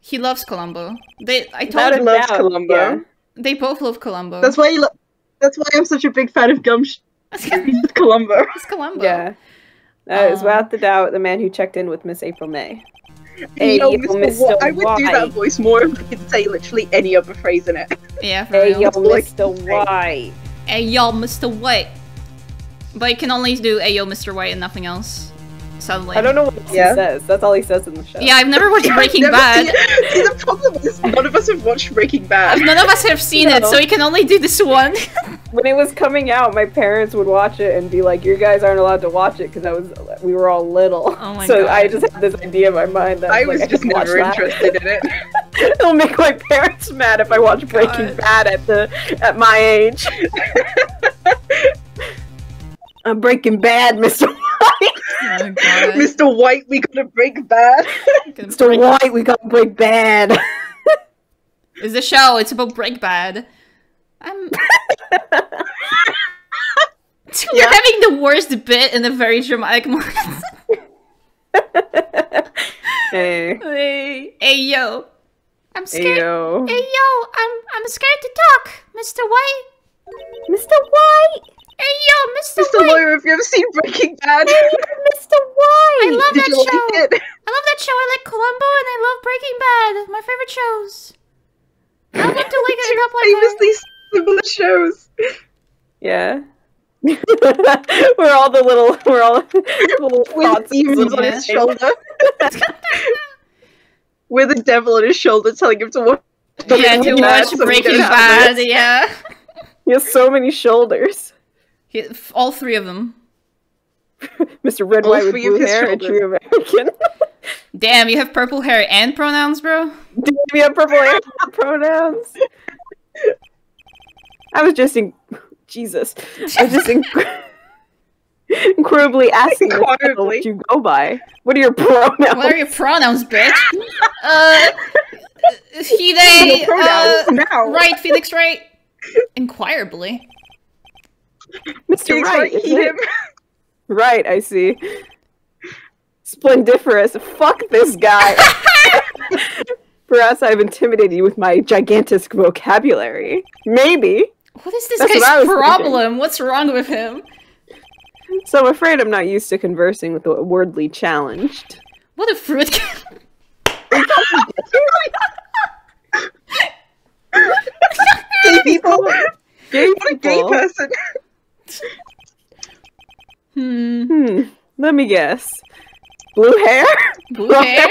He loves Columbo. They I told Without a him loves Columbo. yeah. they both love Columbo. That's why he lo- That's why I'm such a big fan of Gumsh it's Columbo. It's Columbo. Yeah. That is Aw. without the doubt the man who checked in with Miss April May. Hey, Yo, yo, Mr. Mr. White. I would do that voice more if I could say literally any other phrase in it. Yeah, for Hey, real. yo, Mr. White. Hey yo, Mr. White. But you can only do hey yo, Mr. White and nothing else. Suddenly. I don't know what Yeah. he says. That's all he says in the show. Yeah, I've never watched Breaking Never Bad. seen- See, the problem is none of us have watched Breaking Bad. None of us have seen it, so we can only do this one. When it was coming out, my parents would watch it and be like, "You guys aren't allowed to watch it because I was we were all little." Oh my so God. I just had this idea in my mind that I like, was I just can watch never that. interested in it. It'll make my parents mad if I watch Breaking God. Bad at the at my age. I'm Breaking Bad, Mr. White. Oh. Mr. White, we gotta break bad. Mr. White, we got to Break Bad. It's a show. It's about Break Bad. I'm. You're having the worst bit in a very dramatic moment. hey, hey, hey, yo. I'm scared. Ayo. Hey, yo. I'm I'm scared to talk, Mr. White. Mr. White, Hey, yo, Mr. Mr. White. Lawyer, have you ever seen Breaking Bad? Mr. White. I love Did that you like show. it? I love that show. I like Columbo and I love Breaking Bad. My favorite shows. I would love to like it up like that. Famously similar shows. Yeah. we're all the little, we're all little With thoughts demons on yeah. his shoulder. With the devil on his shoulder telling him to watch. Yeah, to Breaking Bad watch Breaking Bad. Yeah. He has so many shoulders. He- All three of them. Mr. Redd, All White with three of blue hair and shoulders. true American. Damn, you have purple hair and pronouns, bro. Damn, you have purple hair and pronouns. I was just in Jesus. I was just inc- incredibly asking what the hell Incredibly. would you go by. What are your pronouns? What are your pronouns, bitch? uh, he, they, Your uh, pronouns now. right, Felix, right? Inquirably. Mr. Right, Wright, is he, it? him. Right, I see. Splendiferous. Fuck this guy. Perhaps I've intimidated you with my gigantic vocabulary. Maybe. What is this That's what guy's thinking. problem? What's wrong with him? So I'm afraid I'm not used to conversing with the wordly challenged. What a fruit. Gay people. Gay What a gay person. Hmm. Hmm. Let me guess. Blue hair? Blue hair?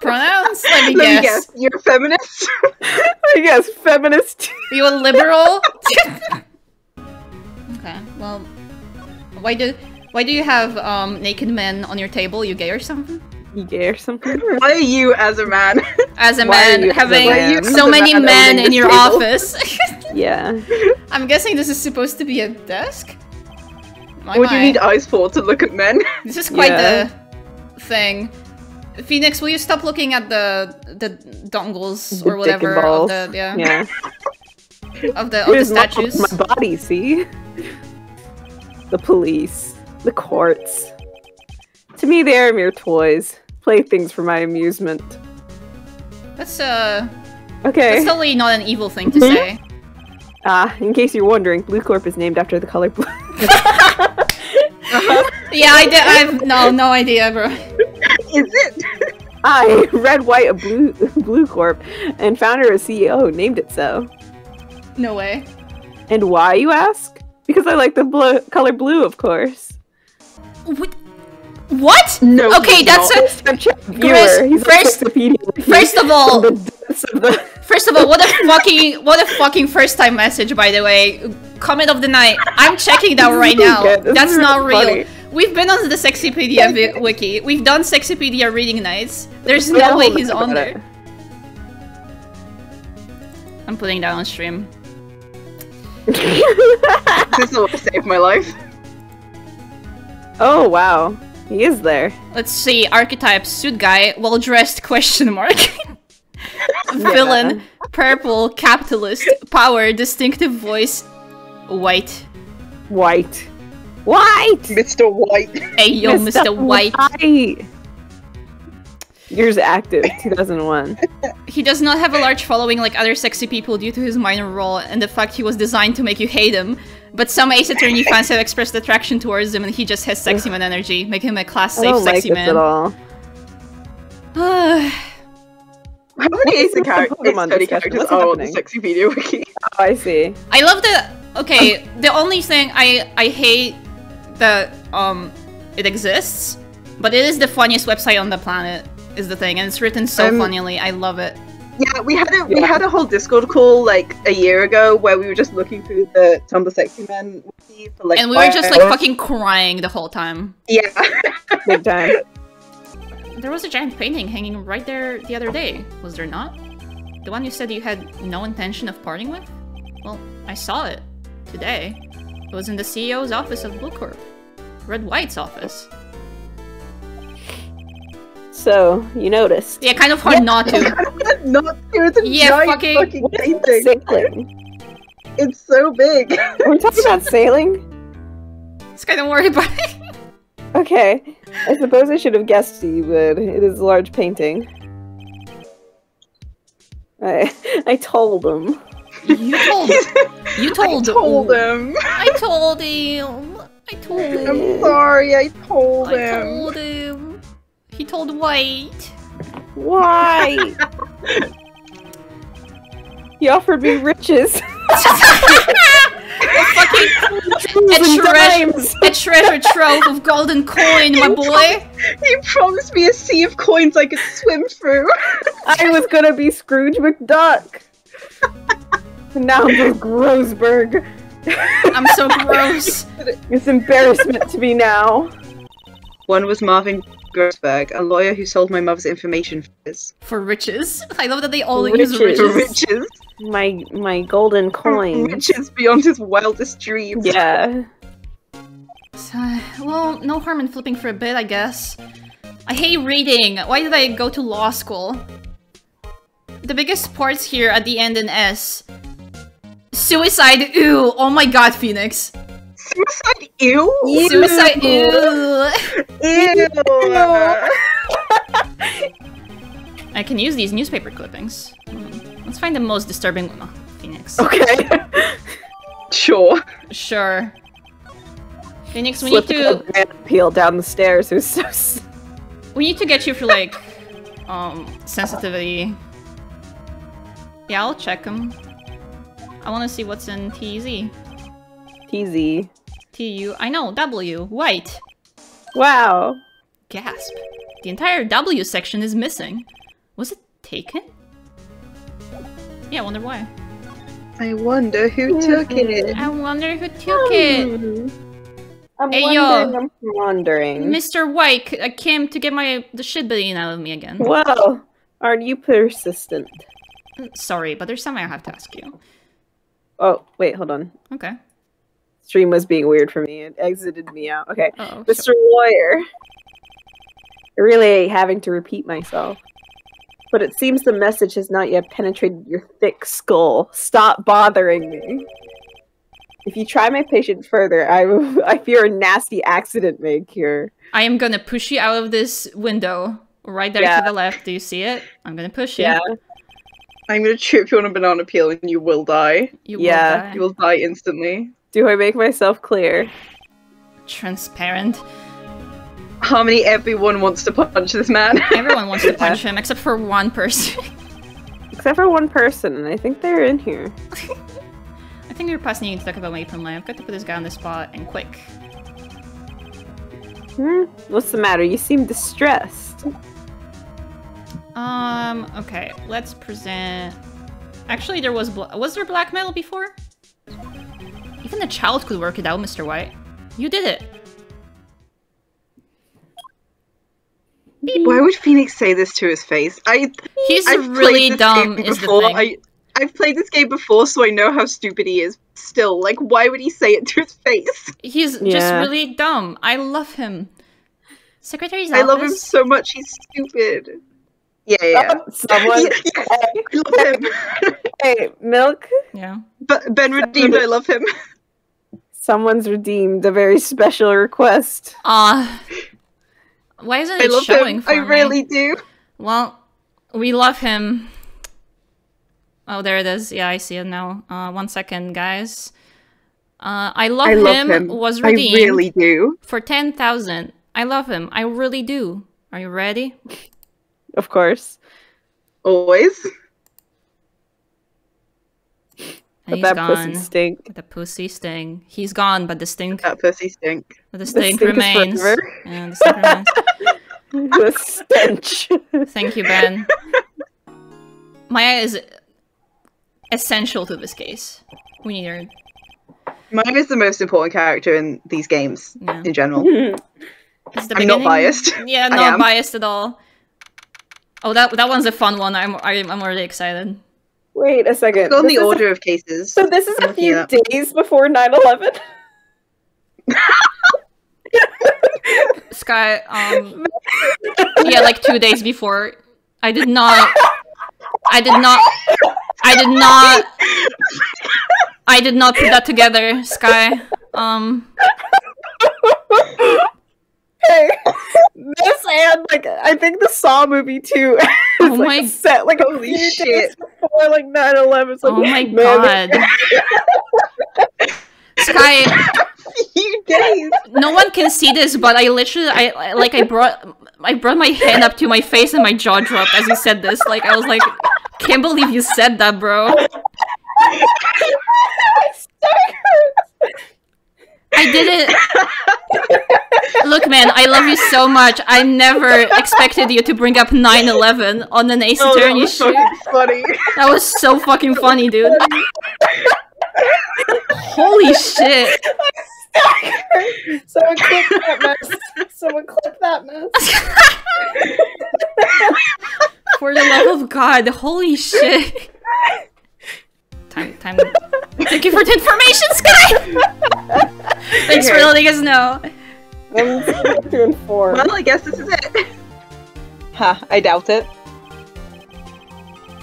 Pronouns? Let me Let guess. me guess. You're a feminist? I guess feminist. Are you a liberal? okay, well, why do why do you have um naked men on your table? You gay or something? You gay or something? Why are you as a man? As a Why man, you- having why are you so many man men in your table? office. Yeah. I'm guessing this is supposed to be a desk. My, do you need eyes for to look at men? This is quite Yeah. the thing. Phoenix, will you stop looking at the the dongles The or dick and whatever of the yeah, Yeah. of the of the Here's my- statues? My body, see? The police, the courts. To me, they are mere toys, playthings for my amusement. That's uh Okay. that's totally not an evil thing to say. Ah, in case you're wondering, Bluecorp is named after the color blue. uh -huh. Yeah, I did. I've no no idea, bro. Is it? I, Redd, White, a Blue Bluecorp, and founder and CEO named it so. No way. And why, you ask? Because I like the blue, color blue, of course. What? What? No. Okay, he's that's not. a Snapchat Chris, viewer. He's first- a first of all- From the depths of the First of all, what a fucking what a fucking first time message by the way. Comment of the night. I'm checking that right now. good. That's is not real. funny. We've been on the Sexipedia vi- wiki. We've done Sexipedia reading nights. There's Yeah, no way he's on on it. there. I'm putting that on stream. This will save my life. oh wow, he is there. Let's see. Archetype suit guy, well dressed question mark. Villain, purple, capitalist, power, distinctive voice, white. White, white. Mr. White. Hey yo, Mr. White. White. Years active, 2001. He does not have a large following like other sexy people due to his minor role and the fact he was designed to make you hate him. But some Ace Attorney fans have expressed attraction towards him and he just has sexy man energy, make him a class I safe don't like sexy this man. at all. How many Ace is the char- Ace Attorney discussion? characters What's are on the happening? Sexypedia wiki? Oh, I see. I love the okay, the only thing I I hate that um it exists, but it is the funniest website on the planet is the thing and it's written so Um, funnily. I love it. Yeah, we had a we Yeah. had a whole Discord call like a year ago where we were just looking through the Tumblr Sexy Men wiki for like And we were just like bio- fucking crying the whole time. yeah. Big time. There was a giant painting hanging right there the other day, was there not? The one you said you had no intention of parting with? Well, I saw it today. It was in the CEO's office of Blue Corp. Redd White's office. So, you noticed. Yeah, kind of hard not to. Not it's a Yeah, giant fucking- fucking, What is painting. sailing? It's so big. Are we talking about sailing? It's kind of worried about it. Okay. I suppose I should have guessed you would. It is a large painting. I I told him. You told You I told told him. I told him. I told him. I'm sorry. I told I him. told him. He told White. Why? he offered me riches. A fucking a, treasure, a treasure trove of golden coin, my boy. He promised me a sea of coins I could swim through. I was gonna be Scrooge McDuck. now I'm just Grossberg. I'm so gross. It's embarrassment to me now. One was Marvin Grossberg, a lawyer who sold my mother's information for his For riches. I love that they all Riches. use for riches. riches. My my golden coin. Riches beyond his wildest dreams. Yeah. So, well, no harm in flipping for a bit, I guess. I hate reading. Why did I go to law school? The biggest parts here at the end in S. Suicide, ew. Oh my god, Phoenix. Suicide ew? Suicide, ew. Ew. I can use these newspaper clippings. Let's find the most disturbing one. Oh, Phoenix. Okay. Sure. Sure. Phoenix, we need to a banana peel down the stairs. It was so. we need to get you for like um sensitivity. Yeah, I'll check them. I want to see what's in TZ. TZ. TU. I know W. White. Wow. Gasp. The entire W section is missing. Was it taken? Yeah, I wonder why. I wonder who took it. I wonder who took it. Hmm. I'm Hey, wondering. yo. I'm wondering. Mr. White c- uh, came to get my the shit beaten out of me again. Well, aren't you persistent? Sorry, but there's something I have to ask you. Oh, wait, hold on. Okay. Stream was being weird for me. It exited me out. Okay. Oh, Mr. Lawyer. Really having to repeat myself. But it seems the message has not yet penetrated your thick skull. Stop bothering me. If you try my patient further, I, will- I fear a nasty accident may occur. I am gonna push you out of this window right there Yeah. to the left. Do you see it? I'm gonna push you. Yeah. I'm gonna trip you on a banana peel and you will die. You Yeah. will die. You will die instantly. Do I make myself clear? Transparent. Harmony, everyone wants to punch this man. Everyone wants to punch him except for one person. Except for one person, and I think they're in here. I think we're passing you to talk about my plan. I've got to put this guy on the spot and quick. Hmm? What's the matter? You seem distressed. Um. Okay. Let's present. Actually, there was bla- was there blackmail before? Even a child could work it out, Mr. White. You did it. Why would Phoenix say this to his face? I He's I've played really this dumb. game Is the before. thing. I I've played this game before, so I know how stupid he is. Still, like, why would he say it to his face? He's just really dumb. I love him. Secretary's I love him so much. He's stupid. Yeah, yeah. Oh, someone. Yeah, yeah. I him. hey, Milk. Yeah. but Ben redeemed. I love him. Someone's redeemed a very special request. Ah. why isn't I it showing him. for I me? really do. Well, we love him. Oh, there it is. Yeah, I see it now. Uh, one second, guys. Uh, I love, I love him, him. was I really do. for 10,000. I love him. I really do. Are you ready? Of course. Always. And But that gone. pussy stink. The pussy sting. He's gone, but the stink, That pussy stink. but the The stink stink remains. Yeah, the stink remains. the stench. Thank you, Ben. Maya is essential to this case. We need her. Maya is the most important character in these games Yeah. in general. The I'm not biased. Yeah, I not biased at all. Oh, that that one's a fun one. I'm I'm, I'm already excited. Wait a second. On the is a- order of cases. so this is a I'm few days before 9-11? Skye, um, yeah, like two days before. I did not. I did not. I did not. I did not put that together, Skye. Um, Hey, this and like I think the Saw movie too. is, Oh like, my- set like a Holy few days shit. before like 9-11. It's like, oh my man, god. Skye, few days. no one can see this, but I literally, I I- like, I brought, I brought my hand up to my face and my jaw dropped as you said this. Like, I was like, can't believe you said that, bro. My stomach hurts. I did it. Look, man, I love you so much. I never expected you to bring up 9/11 on an Ace Oh, that Attorney was shoot. funny. That was so fucking funny, dude. Holy shit. Someone click that mess. Someone click that mess. For the love of God, holy shit. Time, time. Thank you for the information, Skye! Thanks for letting us know. I'm to inform. Well, I guess this is it. Ha, I doubt it.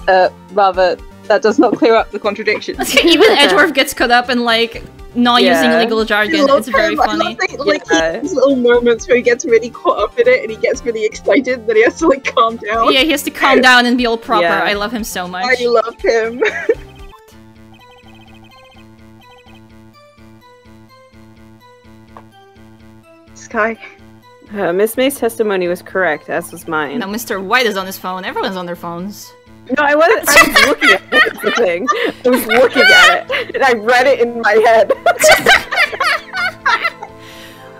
Uh, rather, that does not clear up the contradiction. Even Edgeworth gets caught up in, like, not using Yeah. legal I jargon. love It's very him. I funny. love that, like Yeah. he has little moments where he gets really caught up in it and he gets really excited that he has to like calm down. Yeah, he has to calm down and be all proper. Yeah. I love him so much. I love him. Skye. Uh, Miss May's testimony was correct, as was mine. Now Mr. White is on his phone. Everyone's on their phones. No, I wasn't. I was looking at it, the thing. I was looking at it, and I read it in my head.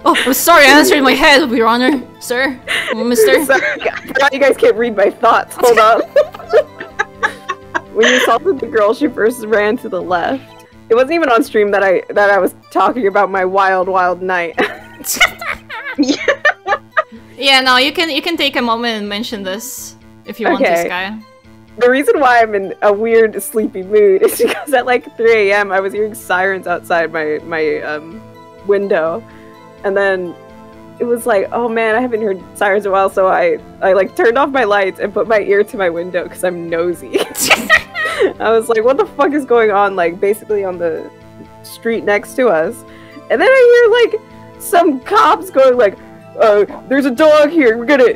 Oh, I'm sorry, I answered in my head, Your Honor, sir, Mister. so, I forgot you guys can't read my thoughts. Hold on. when you assaulted the girl, she first ran to the left. It wasn't even on stream that I that I was talking about my wild, wild night. yeah, no, you can you can take a moment and mention this if you want Okay. this guy. the reason why I'm in a weird sleepy mood is because at like 3 a.m. I was hearing sirens outside my my um, window, and then it was like, oh man, I haven't heard sirens in a while, so I I like turned off my lights and put my ear to my window because I'm nosy. I was like, what the fuck is going on? Like basically on the street next to us, and then I hear like some cops going like. Uh, there's a dog here. We're gonna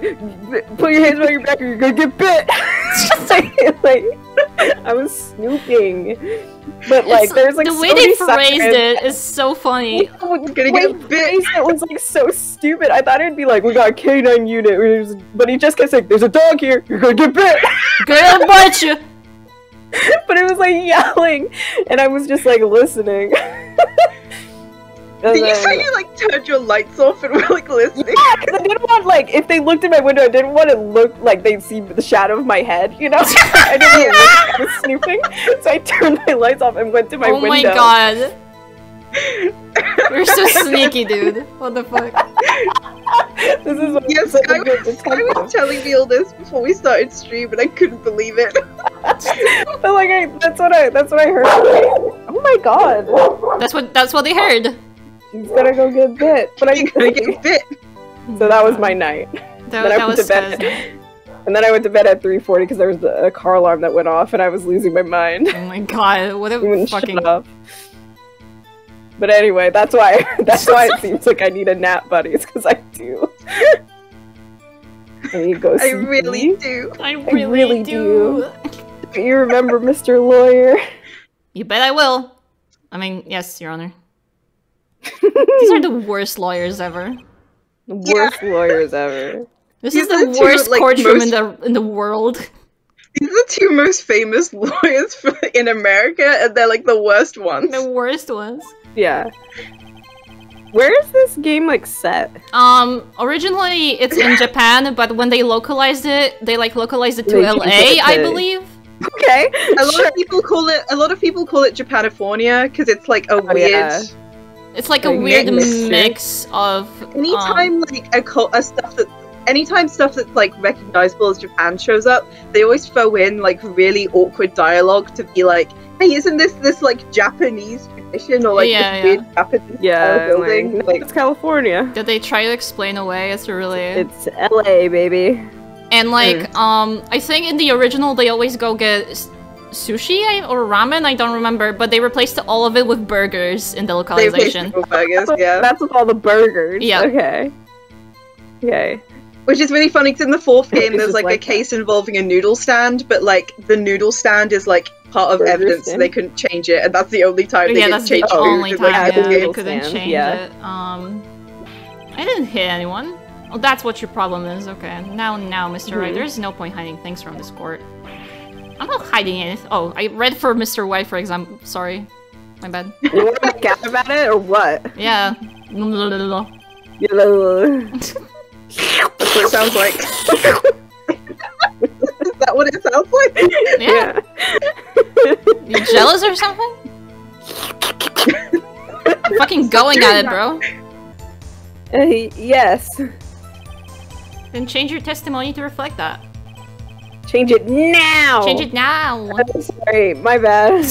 put your hands behind your back, or you're gonna get bit. like, like, I was snooping, but like, It's- there's like the so way they phrased it is so funny. Gonna Wait, get bit. It was like so stupid. I thought it'd be like, we got a canine unit, but he just kept saying, "There's a dog here. You're gonna get bit." Girl, bite you. but it was like yelling, and I was just like listening. And Did you say you like turned your lights off and were like listening? Yeah, because I didn't want like if they looked in my window, I didn't want it to look like they'd see the shadow of my head. You know, I didn't want it to look like I was snooping, so I turned my lights off and went to my oh window. Oh my god. You're so sneaky, dude. What the fuck? This is what Yes, such a I good was, I was telling me all this before we started stream, and I couldn't believe it. But like, I, that's what I that's what I heard. Oh my god, That's what that's what they heard. He's gonna go get bit. But I You're gonna get bit. so that was my night. That, then I went was to bed. Skye's- And then I went to bed at 3:40 because there was the, a car alarm that went off, and I was losing my mind. Oh my god, what He a wouldn't fucking shut up. But anyway, that's why that's why it seems like I need a nap buddy. It's because I do. I need to go I sleepy. really do. I really, really do. do. You remember Mr. Lawyer? You bet I will. I mean, yes, Your Honor. These are the worst lawyers ever. The worst lawyers ever. This These is are the the two, worst like, courtroom in the in the world. These are the two most famous lawyers for, in America, and they're like the worst ones. The worst ones. Yeah. Where is this game like set? Um, originally it's in Japan, but when they localized it, they like localized it to They LA, it I believe. Okay. A lot of people call it. A lot of people call it Japanifornia because it's like a weird. Oh, yeah. It's like a weird mix of um, Anytime like a, cult, a stuff that. Anytime stuff that's like recognizable as Japan shows up, they always throw in like really awkward dialogue to be like, "Hey, isn't this this like Japanese tradition or like Yeah, this weird Japanese Yeah, style building?" like, Like, it's California. Did they try to explain away. It's really It's LA, baby. and like um, I think in the original they always go get s- sushi or ramen. I don't remember, but they replaced all of it with burgers in the they replaced localization. it with burgers, yeah. that's with all the burgers. Yeah. Okay. Okay. Which is really funny because in the fourth game there's just like, a case involving a noodle stand, but like the noodle stand is like part of Burger evidence, so they couldn't change it, and that's the only time they yeah, can that's the only food. time like, yeah, the they noodle couldn't stand, change yeah. it. Um, I didn't hit anyone. Oh, that's what your problem is. Okay, now, now, Mr. Right, Mhm. there's no point hiding things from this court. I'm not hiding anything. Oh, I read for Mr. White, for example. Sorry, my bad. You want to make out about it or what? Yeah. Yeah. That's what it sounds like. is that what it sounds like? Yeah. You jealous or something? I'm fucking going at it, bro. Uh, yes. Then change your testimony to reflect that. Change it now. Change it now. I'm sorry, my bad.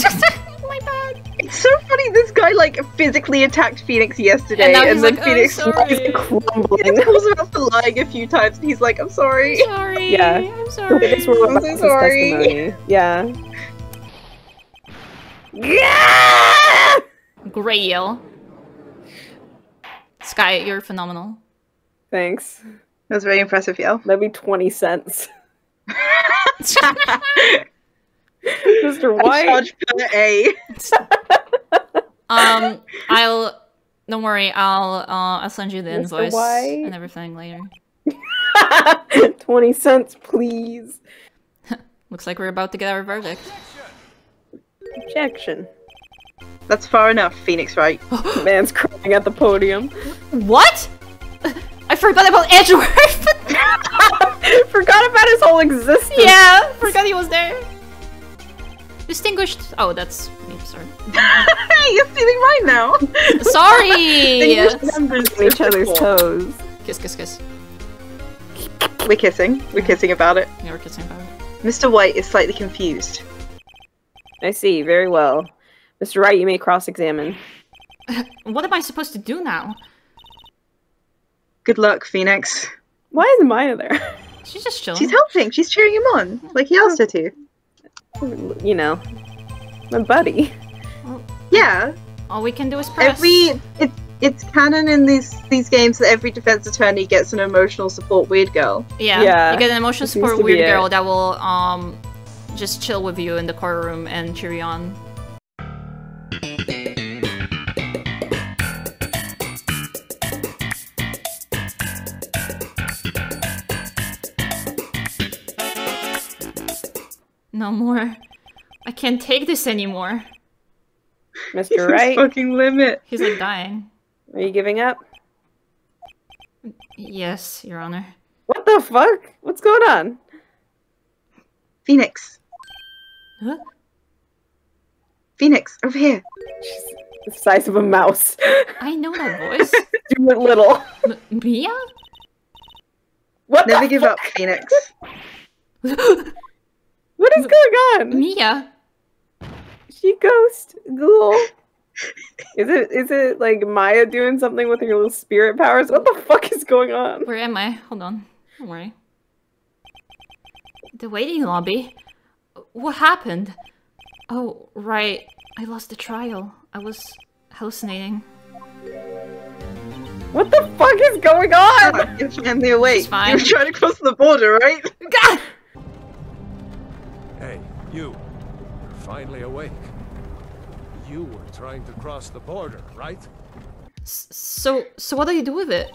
my bad. It's so funny. This guy like physically attacked Phoenix yesterday, And now and, he's then like, "I'm Phoenix sorry." Crumbling. Phoenix calls him out for lying a few times, and he's like, "I'm sorry." Sorry. Yeah. I'm sorry. This were I'm so Alexis' sorry. testimony. Yeah. Yeah! Grail. Skye, you're phenomenal. Thanks. That was very impressive, yeah. That'd be 20 cents. Mr. I White. charge A. um, I'll. Don't worry. I'll. Uh, I'll send you the Mr. invoice White? and everything later. 20 cents, please. Looks like we're about to get our verdict. Objection. That's far enough, Phoenix, right? Man's crying at the podium. What? I forgot about Edgeworth. Forgot about his whole existence. yeah, forgot he was there. Distinguished. Oh, that's me. Sorry. hey, you're stealing mine now. Sorry. Distinguished members each other's toes. kiss, kiss, kiss. We're kissing. We're kissing about it. Yeah, we're kissing about it. Mr. White is slightly confused. I see, very well. Mr. Wright, you may cross-examine. What am I supposed to do now? Good luck, Phoenix. Why is Maya there? She's just chilling. She's helping. She's cheering him on, like he asked her to. you know, my buddy. Yeah, All we can do is press. every it, it's canon in these these games that every defense attorney gets an emotional support weird girl. Yeah, Yeah, you get an emotional support to be weird it. girl that will um just chill with you in the courtroom and cheer you on. No more. I can't take this anymore. Mr. His Wright, fucking limit. He's like dying. are you giving up? Yes, Your Honor. What the fuck? What's going on? Phoenix. Huh? Phoenix, over here. She's the size of a mouse. I know that voice. Do it little. M- Mia? What Never the give fuck? up, Phoenix. What is going on? Mia? She ghost ghoul. Is it is it like Maya doing something with her little spirit powers? What the fuck is going on? Where am I? Hold on. Don't worry. The waiting lobby? What happened? Oh, right. I lost the trial. I was hallucinating. What the fuck is going on? You're finally awake. It's fine. You were trying to cross the border, right? God! Hey, you. You're finally awake. You were trying to cross the border, right? S- So, so what do you do with it?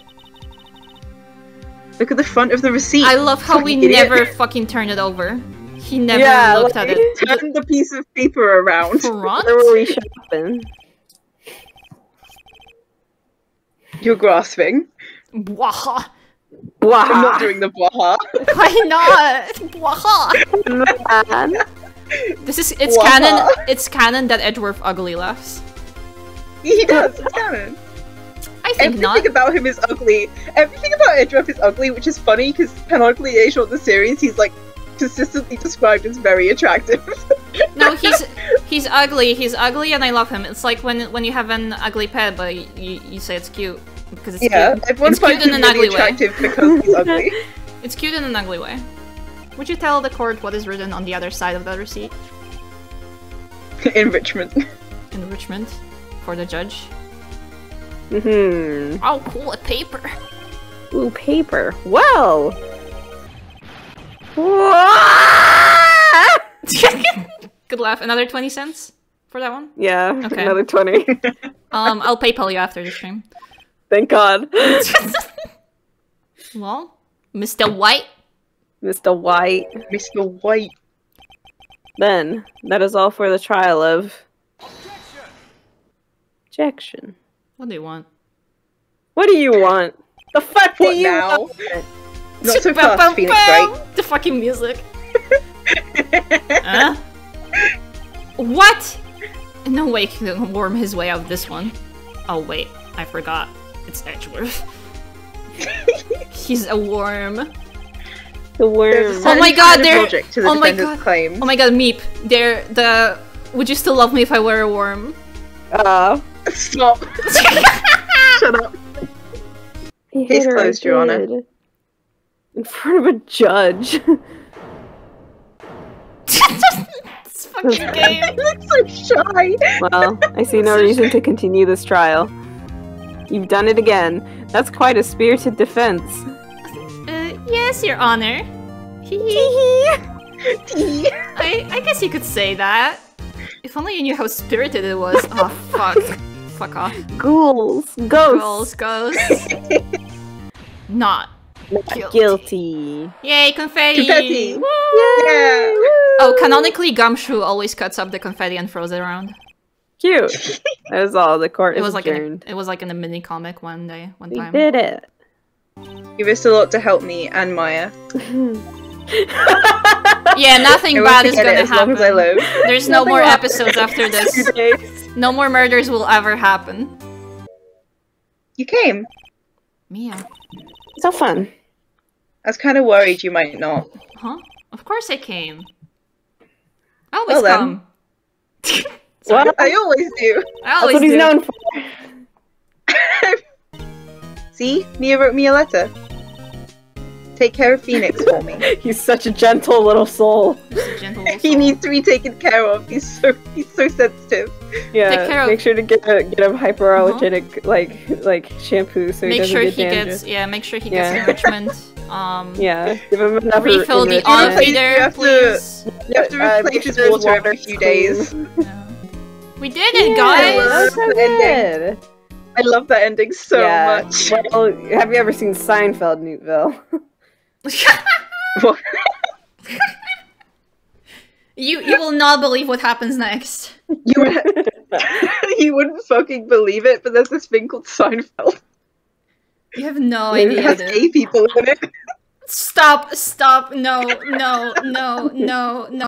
Look at the front of the receipt. I love how we idiot. never fucking turn it over. He never Yeah, looked like- at it. Turn the piece of paper around. Front? Where shopping? You're grasping. Bwaha. I'm not doing the blah. Why not? Bwaha. Man. This is it's Bwaha. canon. It's canon that Edgeworth ugly laughs. He does, it's canon. I think Everything not. about him is ugly. Everything about Edgeworth is ugly, which is funny because canonically, age of the series, he's like consistently described as very attractive. No, he's he's ugly. He's ugly, and I love him. It's like when when you have an ugly pet, but you, you, you say it's cute because it's yeah, cute. everyone It's cute in an really ugly way. because he's ugly. It's cute in an ugly way. Would you tell the court what is written on the other side of the receipt? Enrichment. Enrichment for the judge. Mm hmm. Oh, cool, a paper. Ooh, paper. Well. Wah! Good laugh. Another twenty cents for that one. yeah. Okay. Another twenty. Um, I'll PayPal you after the stream. Thank God. Well, Mr. White. Mr. White. Mr. White. Then that is all for the trial of Objection. Objection. What do you want? What do you want? The fuck do you now? want? Not so Bum, bum, fast, Phoenix, bum. right? The fucking music. Huh? What? No way he can worm his way out of this one. Oh wait, I forgot. It's Edgeworth. He's a worm. The There's worm. Oh my God, kind of there- to the oh my God. claim. Oh my god, Meep. They're the. Would you still love me if I were a worm? Uh, Stop. Shut up. he Case hit her closed, Your Honor. head In front of a judge. this fucking game. Looks so shy. well, I see no reason to continue this trial. You've done it again. That's quite a spirited defense. Yes, Your Honor. I, I guess you could say that. If only you knew how spirited it was. Oh, fuck. fuck off. Ghouls. Ghosts. Girls, ghosts. Not. Not guilty. guilty. Yay, confetti! Confetti. Woo! Yeah. Oh, canonically, Gumshoe always cuts up the confetti and throws it around. Cute. That was all. The court It was like in adjourned. a, it was like in a mini comic one day, one We time. did it. You risked a lot to help me and Maya. Yeah, nothing bad is gonna it as happen. long as I live. There's no more will episodes after this. No more murders will ever happen. You came. Mia. So fun. I was kind of worried you might not. Huh? Of course I came. I always Well then. come. Well, I always do. I that's always what he's do. known for. See, Mia wrote me a letter. Take care of Phoenix for me. He's such a gentle little soul. Gentle little he soul. needs to be taken care of. He's so he's so sensitive. Yeah, Take care of- make sure to get a get him hyperallergenic like like shampoo so he make doesn't sure get he dandruff. gets yeah. Make sure he Yeah. gets enrichment. Um, Yeah, give him enough refill the enrichment. arm enrichment. feeder, You have to- please. You have to Uh, replace his sure water every few days. Yeah. We did it, Yeah, guys. that's so The good. I love that ending so yeah. much. Well, have you ever seen Seinfeld, Newtville? you you will not believe what happens next. You would, you wouldn't fucking believe it, but there's this thing called Seinfeld. You have no It It idea. has dude. gay people in it. Stop! Stop! No! No! No! No! No!